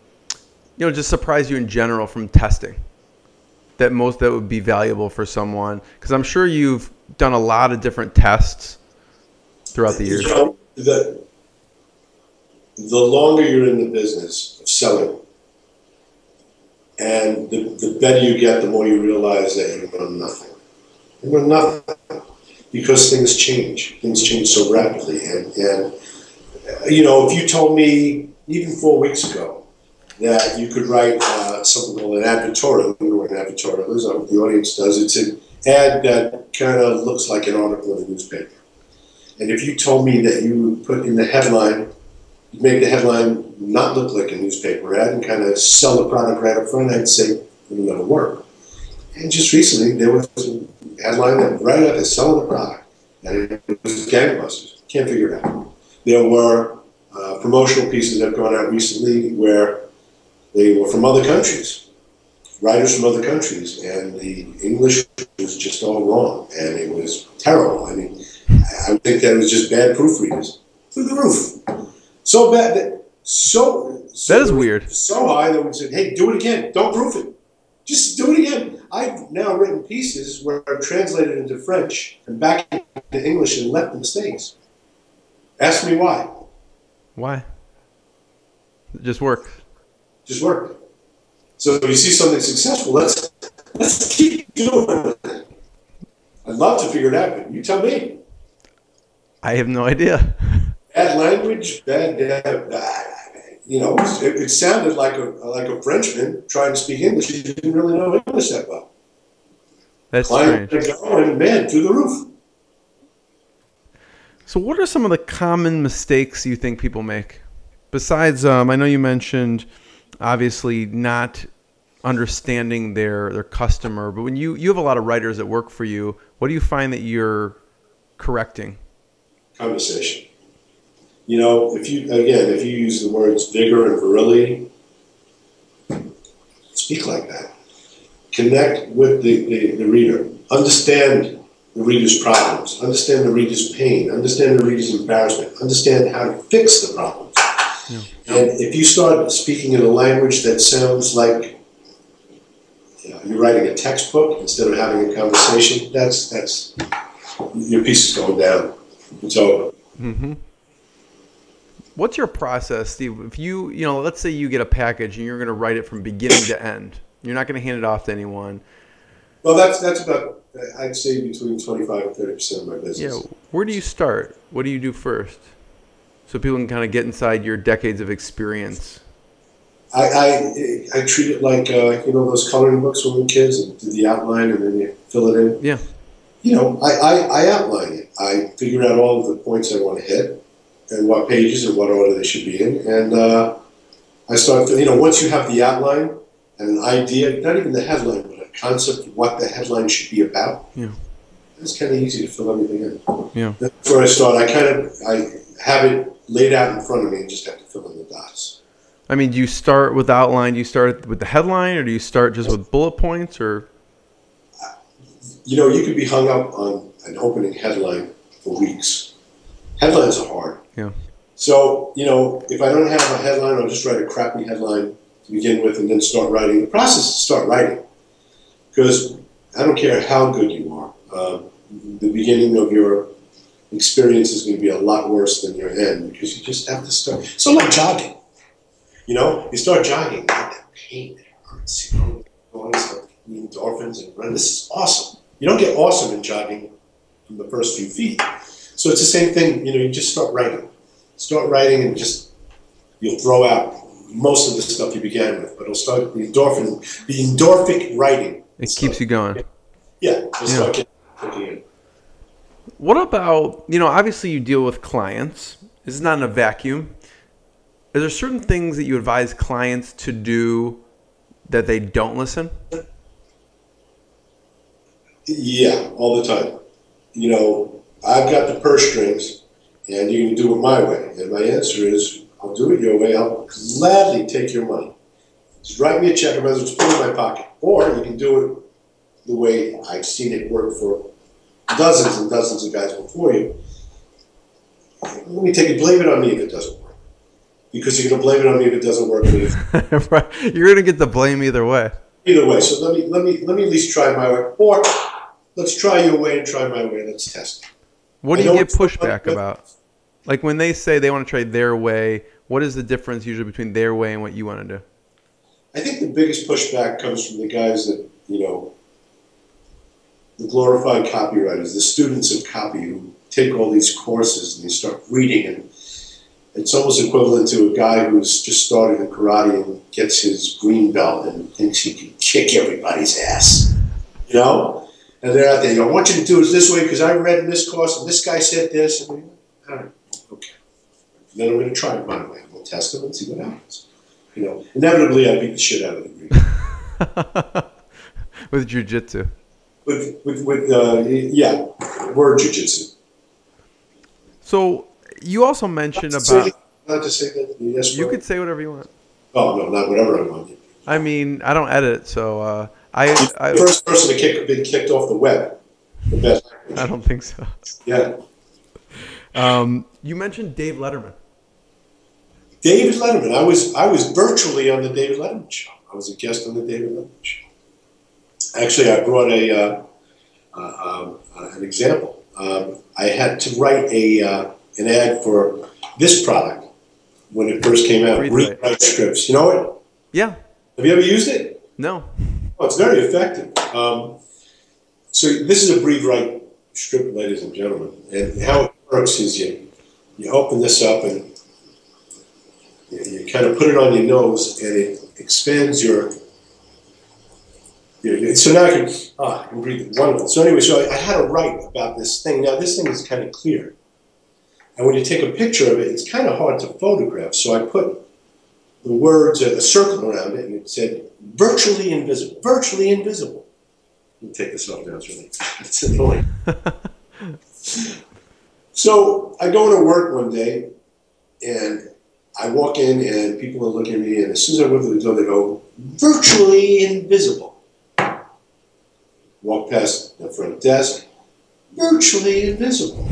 you know just surprised you in general from testing that most that would be valuable for someone? Because I'm sure you've done a lot of different tests throughout the years. The the longer you're in the business of selling, and the, the better you get, the more you realize that you know nothing. You know nothing because things change. Things change so rapidly, and and you know if you told me even four weeks ago that you could write uh, something called an advertorial, what the audience does. It's an ad that kind of looks like an article in a newspaper. And if you told me that you would put in the headline, you'd make the headline not look like a newspaper ad and kind of sell the product right up front, I'd say it'll never work. And just recently, there was a headline that right up is selling the product, and it was gangbusters. Can't figure it out. There were uh, promotional pieces that have gone out recently where they were from other countries, writers from other countries, and the English was just all wrong, and it was terrible. I mean, I think that it was just bad proofreaders through the roof. So bad that so, so That is weird. So high that we said, "Hey, do it again. Don't proof it. Just do it again." I've now written pieces where I've translated into French and back into English and left the mistakes. Ask me why. Why? It just work. Just worked. So if you see something successful, let's let's keep doing it. I'd love to figure it out, but you tell me. I have no idea. Bad language, bad, bad, bad you know, it, it, sounded like a like a Frenchman trying to speak English. He didn't really know English that well. That's strange. Going, man, through the roof. So, what are some of the common mistakes you think people make? Besides, um, I know you mentioned obviously not understanding their their customer, but when you you have a lot of writers that work for you, what do you find that you're correcting? Conversation. You know, if you again, if you use the words vigor and virility, speak like that. Connect with the, the, the reader. Understand the reader's problems. Understand the reader's pain. Understand the reader's embarrassment. Understand how to fix the problems. Yeah. And if you start speaking in a language that sounds like you know, you're writing a textbook instead of having a conversation, that's that's your piece is going down. It's over. Mm-hmm. What's your process, Steve? If you, you know, let's say you get a package and you're going to write it from beginning to end, you're not going to hand it off to anyone. Well, that's that's about I'd say between 25 and 30 percent of my business. Yeah. Where do you start? What do you do first? So people can kind of get inside your decades of experience. I I, I treat it like uh, you know those coloring books when we were kids and do the outline and then you fill it in. Yeah. You know, I, I, I outline it. I figure out all of the points I want to hit and what pages and what order they should be in. And uh, I start, you know, once you have the outline and an idea, not even the headline, but a concept of what the headline should be about, yeah. it's kind of easy to fill everything in. Yeah. That's Before I start, I kind of I have it laid out in front of me and just have to fill in the dots. I mean, do you start with outline? Do you start with the headline, or do you start just with bullet points, or? You know, you could be hung up on an opening headline for weeks. Headlines are hard. Yeah. So, you know, if I don't have a headline, I'll just write a crappy headline to begin with and then start writing. The process is start writing. Because I don't care how good you are, uh, the beginning of your experience is going to be a lot worse than your end because you just have to start. So, like jogging. You know, you start jogging, you get that pain, that hurts, you know, this stuff, endorphins and run. This is awesome. You don't get awesome in jogging from the first few feet. So it's the same thing, you know, you just start writing. Start writing and just, you'll throw out most of the stuff you began with, but it'll start the endorphin, the endorphic writing. It keeps you going. Yeah, yeah. What about, you know, obviously you deal with clients. This is not in a vacuum. Are there certain things that you advise clients to do that they don't listen? Yeah, all the time. You know, I've got the purse strings, and you can do it my way. And my answer is, I'll do it your way. I'll gladly take your money. Just write me a check, or rather just put it in my pocket. Or you can do it the way I've seen it work for dozens and dozens of guys before you. Let me take it. Blame it on me if it doesn't work, because you're going to blame it on me if it doesn't work. You're going to get the blame either way. Either way. So let me let me let me at least try my way, or let's try your way and try my way. Let's test. What do you get pushback about? Like when they say they want to try their way, what is the difference usually between their way and what you want to do? I think the biggest pushback comes from the guys that, you know, the glorified copywriters, the students of copy who take all these courses and they start reading and it's almost equivalent to a guy who's just started in karate and gets his green belt and thinks he can kick everybody's ass. You know? and they're out there. You know, I want you to do it this way because I read in this course and this guy said this. And all right, okay. Then I'm going to try it my way. We'll test them and see what happens. You know, inevitably I beat the shit out of the with jujitsu. With with with uh, yeah, word jujitsu. So you also mentioned about. Not to say that. Yes. You could say whatever you want. Oh no, not whatever I want. I mean, I don't edit, so. Uh, I, I the first person to kick been kicked off the web. The best. I don't think so. Yeah. Um, you mentioned Dave Letterman. David Letterman. I was I was virtually on the David Letterman show. I was a guest on the David Letterman show. actually, I brought a uh, uh, um, uh, an example. Um, I had to write a uh, an ad for this product when it first came out. Breathe Breathe Right. Strips. You know it? Yeah. Have you ever used it? No. Oh, it's very effective. Um, so this is a breathe right strip, ladies and gentlemen, and how it works is you you open this up and you, you kind of put it on your nose, and it expands your. your- so now I can ah, I can breathe wonderful. So anyway, so I, I had to write about this thing. Now this thing is kind of clear, and when you take a picture of it, it's kind of hard to photograph. So I put the words a circle around it, and it said virtually invisible. Virtually invisible. Let me take this off now. It's really it's annoying. so I go into work one day, and I walk in, and people are looking at me, and as soon as I walk through the door, they go virtually invisible. Walk past the front desk, virtually invisible.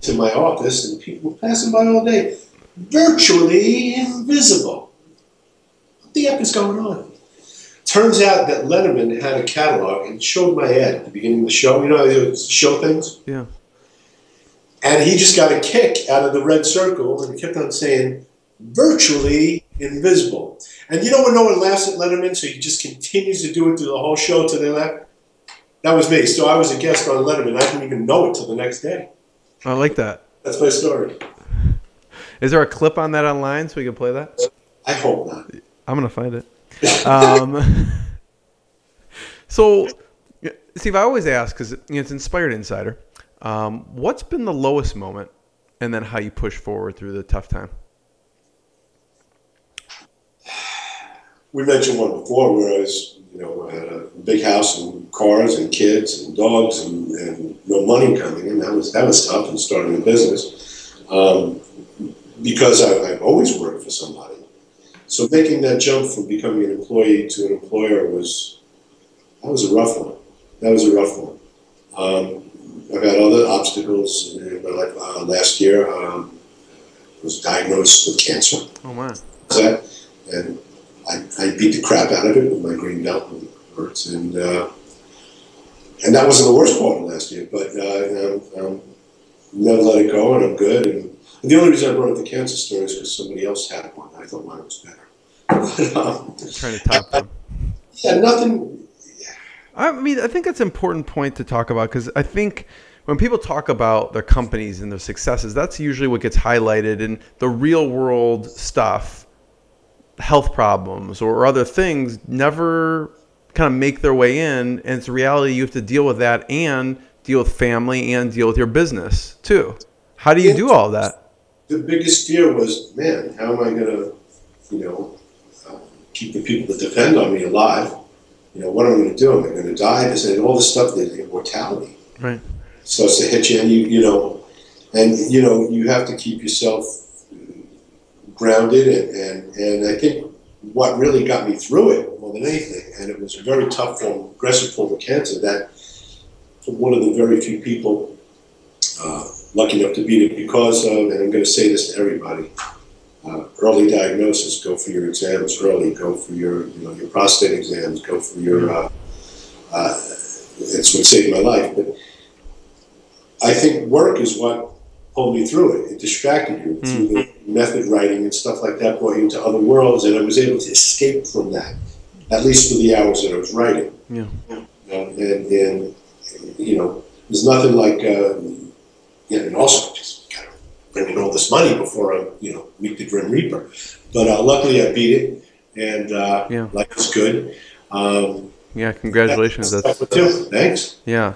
Into my office, and people were passing by all day, virtually invisible. What the heck is going on? Turns out that Letterman had a catalog and showed my ad at the beginning of the show. You know how they show things? Yeah. And he just got a kick out of the red circle and kept on saying, virtually invisible. And you know when no one laughs at Letterman, so he just continues to do it through the whole show till they laugh? That was me. So I was a guest on Letterman. I didn't even know it till the next day. I like that. That's my story. Is there a clip on that online so we can play that? I hope not. I'm gonna find it. Um, so, Steve, I always ask because you know, it's Inspired Insider. Um, what's been the lowest moment, and then how you push forward through the tough time? we mentioned one before where I was, you know, I had a big house and cars and kids and dogs and, and no money coming in. That was that was tough in starting a business um, because I, I've always worked for somebody. So making that jump from becoming an employee to an employer was that was a rough one. That was a rough one. Um, I've had other obstacles in my life. Uh, last year, um, I was diagnosed with cancer Oh man. that, and I, I beat the crap out of it with my green belt and it hurts, and uh, and that wasn't the worst part of last year, but uh, um, um, never let it go, and I'm good. And the only reason I brought up the cancer story is because somebody else had one. I thought mine was better. But, um, Trying to top them. yeah, nothing. I mean, I think that's an important point to talk about because I think when people talk about their companies and their successes, that's usually what gets highlighted and the real world stuff. Health problems or other things never kind of make their way in, and it's a reality you have to deal with that and deal with family and deal with your business too. How do you do all that? The biggest fear was, man, how am I going to, you know, uh, keep the people that depend on me alive? You know, what am I going to do? Am I going to die? This and all the stuff, the mortality. Right. starts to hit you, and you you know, and you know you have to keep yourself grounded, and and, and I think what really got me through it more than anything, and it was a very tough form, aggressive form of cancer that from one of the very few people uh, lucky enough to beat it because of, and I'm going to say this to everybody. Uh, early diagnosis. Go for your exams early. Go for your, you know, your prostate exams. Go for your. Uh, uh, it's what saved my life. But I think work is what pulled me through it. It distracted you through the method writing and stuff like that, brought you into other worlds, and I was able to escape from that, at least for the hours that I was writing. Yeah. Uh, and, and, you know, there's nothing like, uh, you know, and also just kind of bringing all this money before I, you know, meet the Grim Reaper. But uh, luckily I beat it, and uh, Yeah. life is good. Um, Yeah. Congratulations. That's too. Thanks. yeah.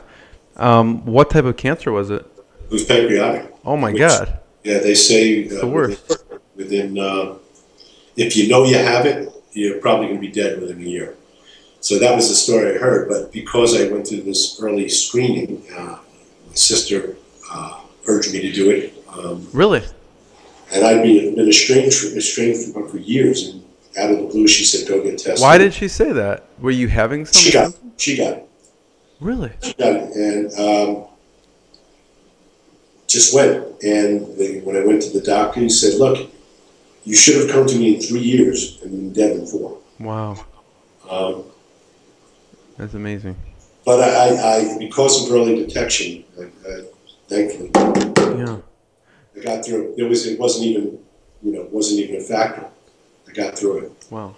Um, what type of cancer was it? It was pancreatic. Oh my Which- God. Yeah, they say uh, the worst. Within, within uh, if you know you have it, you're probably going to be dead within a year. So that was the story I heard. But because I went through this early screening, uh, my sister uh, urged me to do it, um, Really? and I'd been, been estranged, estranged from her for years. And out of the blue, she said, "Go get tested." Why did she say that? Were you having something? she got? She got it. Really? She got it, and um, just went. And they, when I went to the doctor, he said, "Look, you should have come to me in three years and been dead in four. Wow. Um, That's amazing. But I, I, because of early detection, I, I, thankfully, Yeah. I got through. It was it wasn't even you know wasn't even a factor. I got through it. Wow.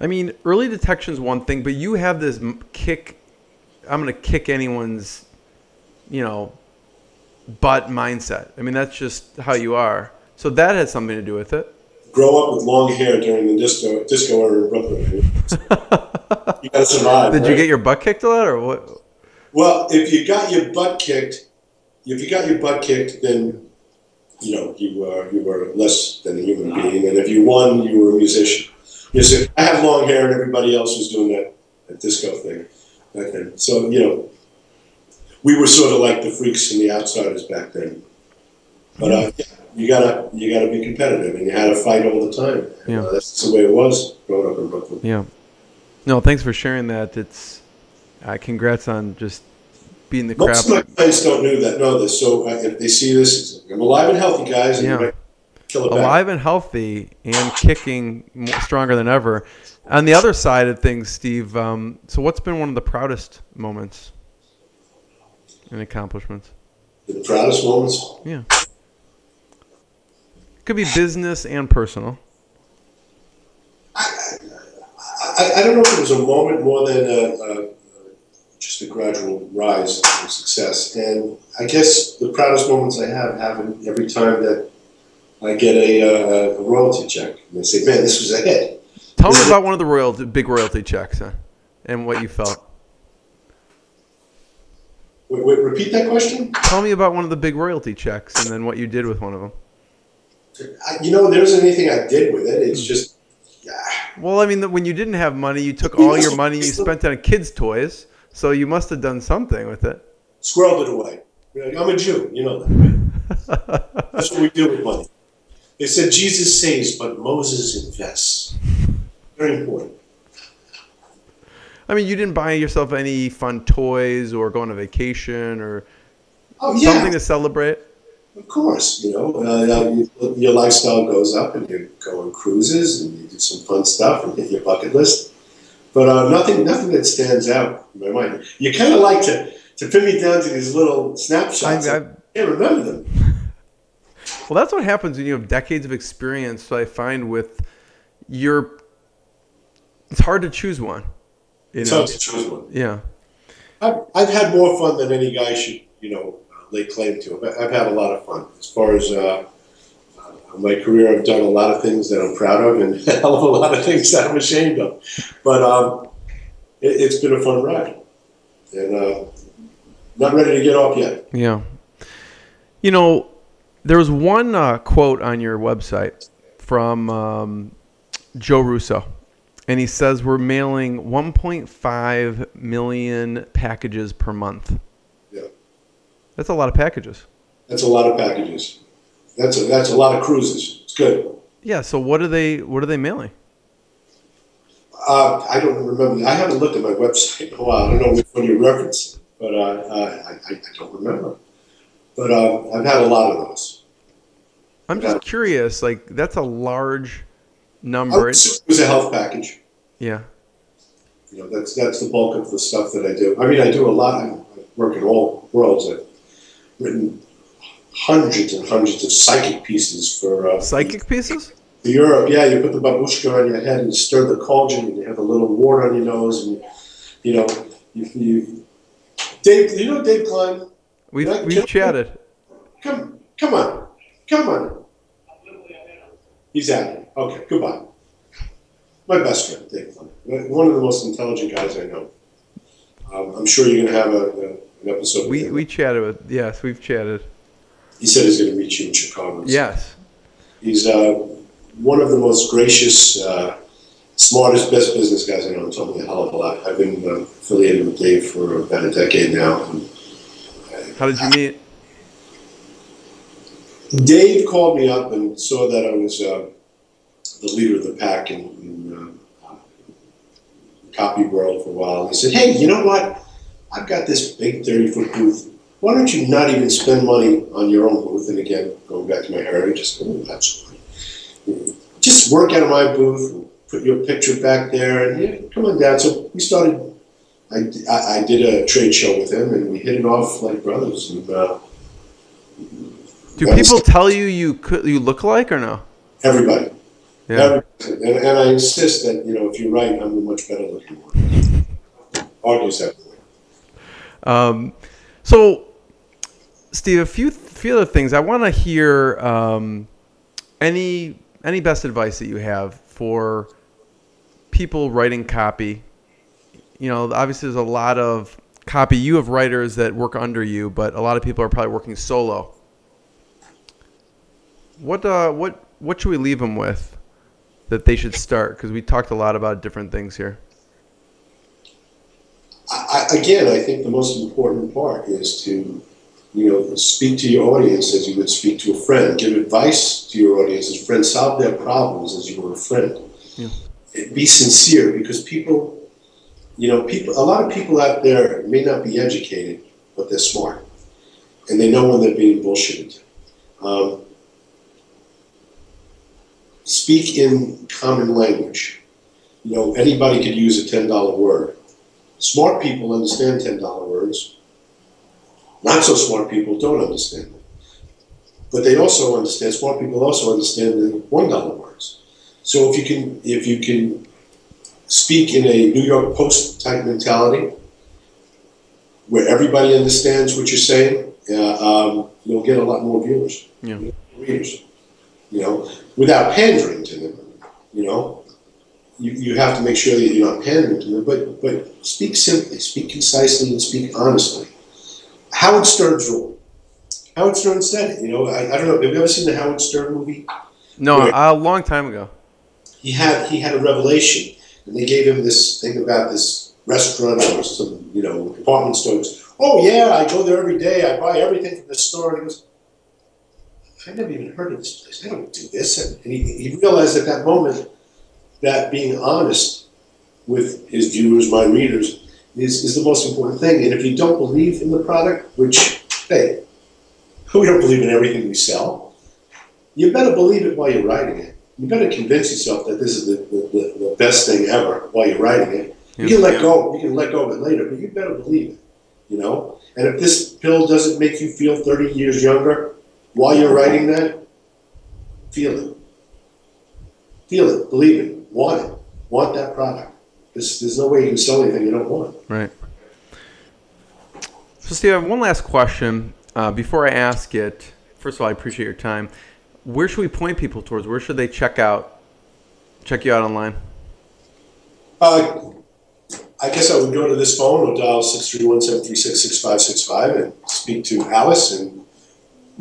I mean, early detection is one thing, but you have this kick. I'm going to kick anyone's, you know, butt mindset. I mean, that's just how you are. So that has something to do with it. Grow up with long hair during the disco disco era in Brooklyn. you got to survive. Did you get your butt kicked a lot, or what? Well, if you got your butt kicked, if you got your butt kicked, then you know you were you were less than a human ah. being, and if you won, you were a musician. You see, I have long hair, and everybody else was doing that, that disco thing back then. So you know, we were sort of like the freaks and the outsiders back then. But uh, you gotta you gotta be competitive, and you had to fight all the time. Yeah. Uh, that's the way it was growing up in Brooklyn. Yeah. No, thanks for sharing that. It's uh, congrats on just being the crap. Most of my clients don't know that know this, so uh, if they see this, I'm alive and healthy, guys, and Yeah. you might kill it back. alive and healthy and kicking more, stronger than ever. On the other side of things, Steve, um, so what's been one of the proudest moments and accomplishments? The proudest moments. Yeah. Could be business and personal. I, I don't know if it was a moment more than a, a, just a gradual rise in success. And I guess the proudest moments I have happen every time that I get a, uh, a royalty check. And they say, man, this was a hit. Tell me about one of the royalty, big royalty checks huh, and what you felt. Wait, wait, repeat that question? Tell me about one of the big royalty checks and then what you did with one of them. I, you know, there isn't anything I did with it. It's hmm. just, yeah. Well, I mean, when you didn't have money, you took all your money you spent on kids' toys, so you must have done something with it. squirreled it away. I'm a Jew, you know that. right? That's what we do with money. They said Jesus saves, but Moses invests. Very important. I mean, you didn't buy yourself any fun toys or go on a vacation or Oh yeah, something to celebrate. of course. You know, uh, you, your lifestyle goes up, and you go on cruises, and you do some fun stuff, and hit your bucket list. But uh, nothing, nothing that stands out in my mind. You kind of like to to pin me down to these little snapshots. I- I, I- can't remember them. Well, that's what happens when you have decades of experience. So I find with your, it's hard to choose one. You It's know? hard to choose one. Yeah. I've, I've had more fun than any guy should, you know, uh, lay claim to. I've, I've had a lot of fun. As far as uh, uh, my career, I've done a lot of things that I'm proud of and a hell of a lot of things that I'm ashamed of. But um, it, it's been a fun ride. And uh, not ready to get off yet. Yeah. You know, there was one uh, quote on your website from um, Joe Russo, and he says we're mailing 1.5 million packages per month. Yeah. That's a lot of packages. That's a lot of packages. That's a, that's a lot of cruises. It's good. Yeah. So what are they? What are they mailing? Uh, I don't remember. I haven't looked at my website in a while. I don't know which one you referenced, but uh, uh, I, I, don't remember. But uh, I've had a lot of those. I'm just curious. Like that's a large number. it was a health package. Yeah. You know, that's that's the bulk of the stuff that I do. I mean, I do a lot. I work in all worlds. I've written hundreds and hundreds of psychic pieces for uh, Psychic pieces? for Europe. Yeah, you put the babushka on your head and stir the cauldron, and you have a little wart on your nose, and you know, you, you Dave. You know Dave Klein? We've we've chatted. Come, come on, come on. He's out. Okay, goodbye. My best friend, Dave. One of the most intelligent guys I know. Um, I'm sure you're going to have a, a, an episode. We we chatted with yes, we've chatted. He said he's going to meet you in Chicago. Yes. He's uh, one of the most gracious, uh, smartest, best business guys I know. Told me a hell of a lot. I've been uh, affiliated with Dave for about a decade now. How did you meet? Dave called me up and saw that I was uh, the leader of the pack in, in uh, copy world for a while. He said, "Hey, you know what? I've got this big thirty-foot booth. Why don't you not even spend money on your own booth?" And again, going back to my heritage, just oh, that's fine. Just work out of my booth, put your picture back there, and yeah, come on down. So we started I, I, I did a trade show with him, and we hit it off like brothers. And uh, Do people tell you you could you look alike or no? everybody, Yeah. And, and I insist that you know if you're right, I'm the much better looking one. Argues that point. Um, so, Steve, a few few other things. I want to hear um, any any best advice that you have for people writing copy. You know, obviously, there's a lot of copy. You have writers that work under you, but a lot of people are probably working solo. What uh, what what should we leave them with that they should start? Because we talked a lot about different things here. I, again, I think the most important part is to, you know, speak to your audience as you would speak to a friend. Give advice to your audience as a friend. Solve their problems as you would a friend. Yeah. Be sincere because people, you know, people. A lot of people out there may not be educated, but they're smart, and they know when they're being bullshitted. Um, speak in common language. You know, anybody could use a ten dollar word. Smart people understand ten dollar words. Not so smart people don't understand them. But they also understand. Smart people also understand the one dollar words. So if you can, if you can speak in a New York Post type mentality, where everybody understands what you're saying, uh, um, you'll get a lot more viewers, Yeah. readers. You know, without pandering to them. You know, you, you have to make sure that you're not pandering to them, but but speak simply, speak concisely, and speak honestly. Howard Stern's rule. Howard Stern said it. You know, I, I don't know. Have you ever seen the Howard Stern movie? No, Right. a long time ago. He had he had a revelation, and they gave him this thing about this restaurant or some you know department store. He goes, oh yeah, I go there every day. I buy everything from the store. And he goes, I never even heard of this place. I don't do this. And he, he realized at that moment that being honest with his viewers, my readers, is, is the most important thing. And if you don't believe in the product, which, hey, we don't believe in everything we sell, you better believe it while you're writing it. You better convince yourself that this is the, the, the, the best thing ever while you're writing it. You can let go. You can let go of it later, but you better believe it. You know. And if this pill doesn't make you feel 30 years younger while you're writing that, feel it. Feel it. Believe it. Want it. Want that product. There's, there's no way you can sell anything you don't want. Right. So, Steve, I have one last question. Uh, before I ask it, first of all, I appreciate your time. Where should we point people towards? Where should they check out? Check you out online. Uh, I guess I would go to this phone or dial 631-736-6565 and speak to Alice, and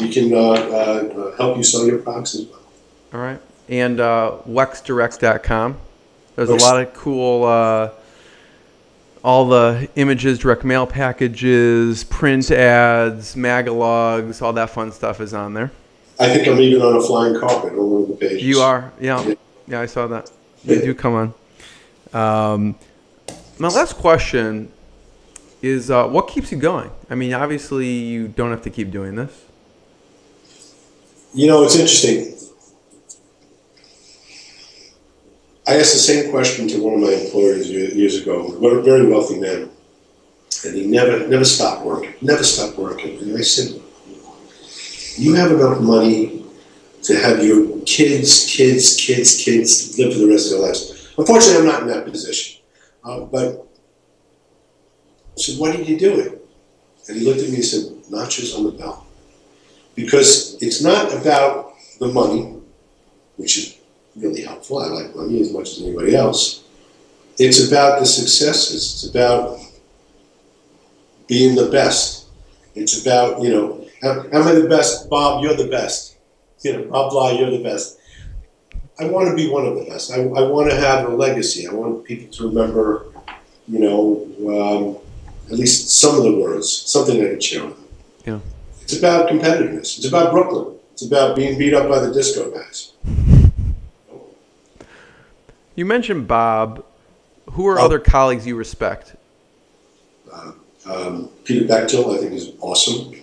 we can uh, uh, help you sell your products as well. All right. And uh, wexdirect.com. There's a lot of cool, uh, all the images, direct mail packages, print ads, magalogs, all that fun stuff is on there. I think I'm even on a flying carpet on one of the pages. You are, yeah, yeah, I saw that. You do come on. Um, my last question is, uh, what keeps you going? I mean, obviously, you don't have to keep doing this. You know, it's interesting. I asked the same question to one of my employers years ago, a very wealthy man, and he never never stopped working, never stopped working. And I said, "You have enough money to have your kids, kids, kids, kids live for the rest of their lives." Unfortunately, I'm not in that position. Uh, but I said, "Why did you do it?" And he looked at me and said, "Notches on the belt." Because it's not about the money, which is really helpful. I like money as much as anybody else. It's about the successes. It's about being the best. It's about, you know, am I the best? Bob, you're the best. You know, Bob Bly, you're the best. I want to be one of the best. I, I want to have a legacy. I want people to remember, you know, um, at least some of the words, something I can share with them. Yeah. It's about competitiveness. It's about Brooklyn. It's about being beat up by the disco guys. You mentioned Bob. Who are Oh. other colleagues you respect? Um, Peter Bechtel, I think, is awesome.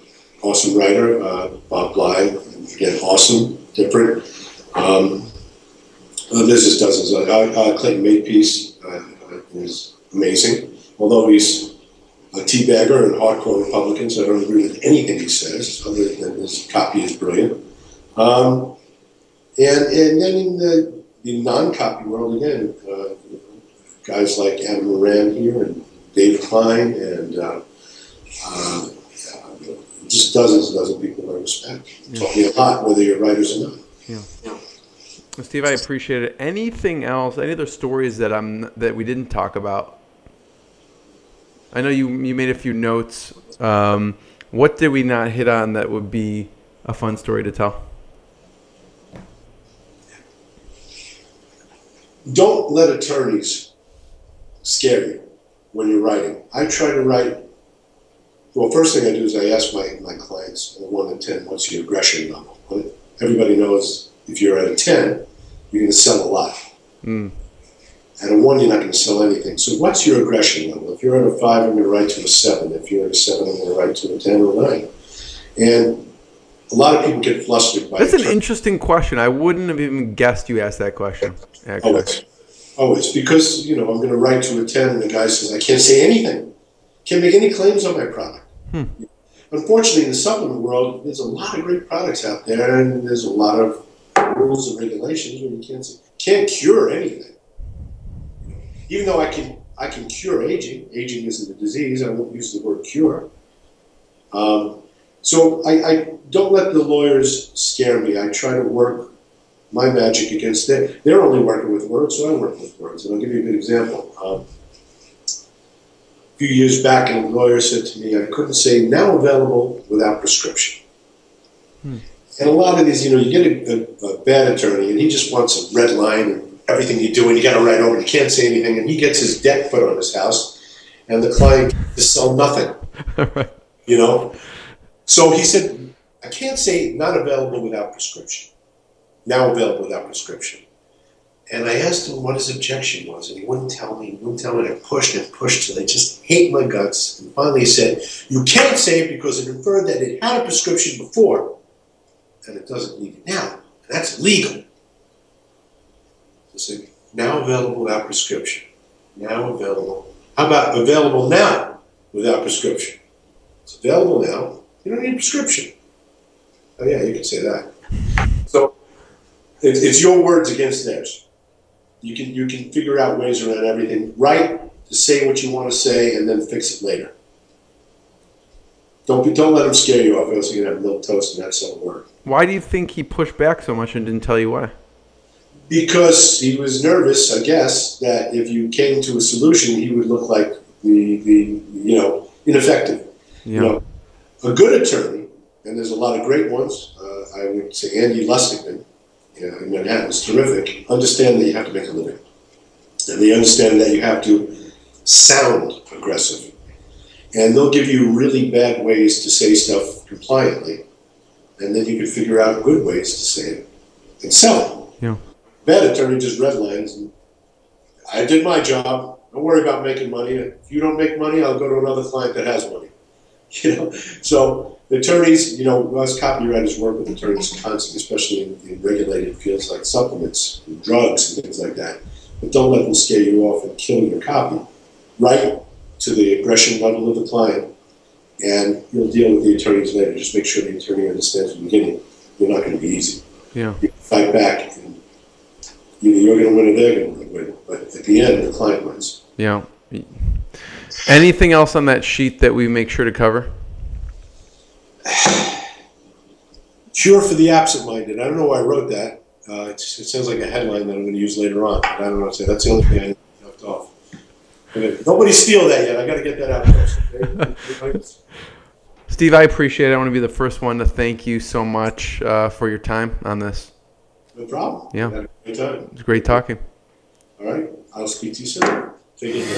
Awesome writer. Uh, Bob Bly, again, awesome, different. Um, uh, there's just dozens. Uh, uh, Clayton Makepeace uh, is amazing. although he's a teabagger and hardcore Republican, so I don't agree with anything he says, other than his copy is brilliant. Um, and, and then in the, the non-copy world, again, uh, guys like Adam Moran here and Dave Klein and uh, uh, just dozens and dozens of people I respect. Yeah. Me a lot, whether you're writers or not. Yeah. yeah. Steve, I appreciate it. Anything else? Any other stories that I'm that we didn't talk about? I know you you made a few notes. Um, what did we not hit on that would be a fun story to tell? Don't let attorneys scare you when you're writing. I try to write. Well, first thing I do is I ask my, my clients, one to ten, what's your aggression level? Everybody knows if you're at a ten, you're going to sell a lot. Mm. At a one, you're not going to sell anything. So, what's your aggression level? If you're at a five, I'm going to write to a seven. If you're at a seven, I'm going to write to a ten or a nine. And a lot of people get flustered by. That's an interesting question. I wouldn't have even guessed you asked that question. Actually. Always, always, because you know I'm going to write to a ten, and the guy says I can't say anything, can't make any claims on my product. Hmm. Unfortunately, in the supplement world, there's a lot of great products out there, and there's a lot of rules and regulations where you can't can't cure anything. Even though I can I can cure aging, aging isn't a disease. I won't use the word cure. Um, so I, I, don't let the lawyers scare me. I try to work my magic against them. They're only working with words, so I work with words. And I'll give you a good example. Um, a few years back, a lawyer said to me, I couldn't say now available without prescription. Hmm. And a lot of these, you know, you get a, a, a, bad attorney and he just wants a red line and everything you do and you got to write over. You can't say anything, and he gets his debt put on his house, and the client to sell nothing. You know, so he said, I can't say not available without prescription. Now available without prescription. And I asked him what his objection was, and he wouldn't tell me. He wouldn't tell me. I pushed and pushed till they just hate my guts. And finally, he said, "You can't say it because it inferred that it had a prescription before." and it doesn't need it now. And that's legal. So now available without prescription. Now available. How about available now without prescription? It's available now. You don't need a prescription. Oh yeah, you can say that. So it's, it's your words against theirs. You can you can figure out ways around everything. Write to say what you want to say, and then fix it later. Don't be, don't let them scare you off, else you're gonna have milk toast and that's not work. Why do you think he pushed back so much and didn't tell you why? Because he was nervous, I guess, that if you came to a solution, he would look like the, the you know ineffective. Yeah. You know, a good attorney, and there's a lot of great ones. Uh, I would say Andy Lustigman you know, in Manhattan is terrific. Understand that you have to make a living, and they understand that you have to sound aggressive and they'll give you really bad ways to say stuff compliantly, and then you can figure out good ways to say it and sell it. Yeah. Bad attorney just redlines. And I did my job. Don't worry about making money. If you don't make money, I'll go to another client that has money. You know, so the attorneys, you know, us copywriters work with attorneys constantly, especially in, in regulated fields like supplements, and drugs, and things like that. But don't let them scare you off and kill your copy. Write to the aggression level of the client, and you'll deal with the attorneys later. Just make sure the attorney understands from the beginning. You're not going to be easy. Yeah. You fight back, either you're going to win or they're going to win. But at the end, the client wins. Yeah. Anything else on that sheet that we make sure to cover? Cure for the absent-minded. I don't know why I wrote that. Uh, it, sounds like a headline that I'm going to use later on. I don't know what to say. That's the only thing I left off. Nobody steal that yet. I got to get that out first. Okay? Steve, I appreciate it. I want to be the first one to thank you so much uh, for your time on this. No problem. Yeah. Great time. It's great talking. All right. I'll speak to you soon. Take easy.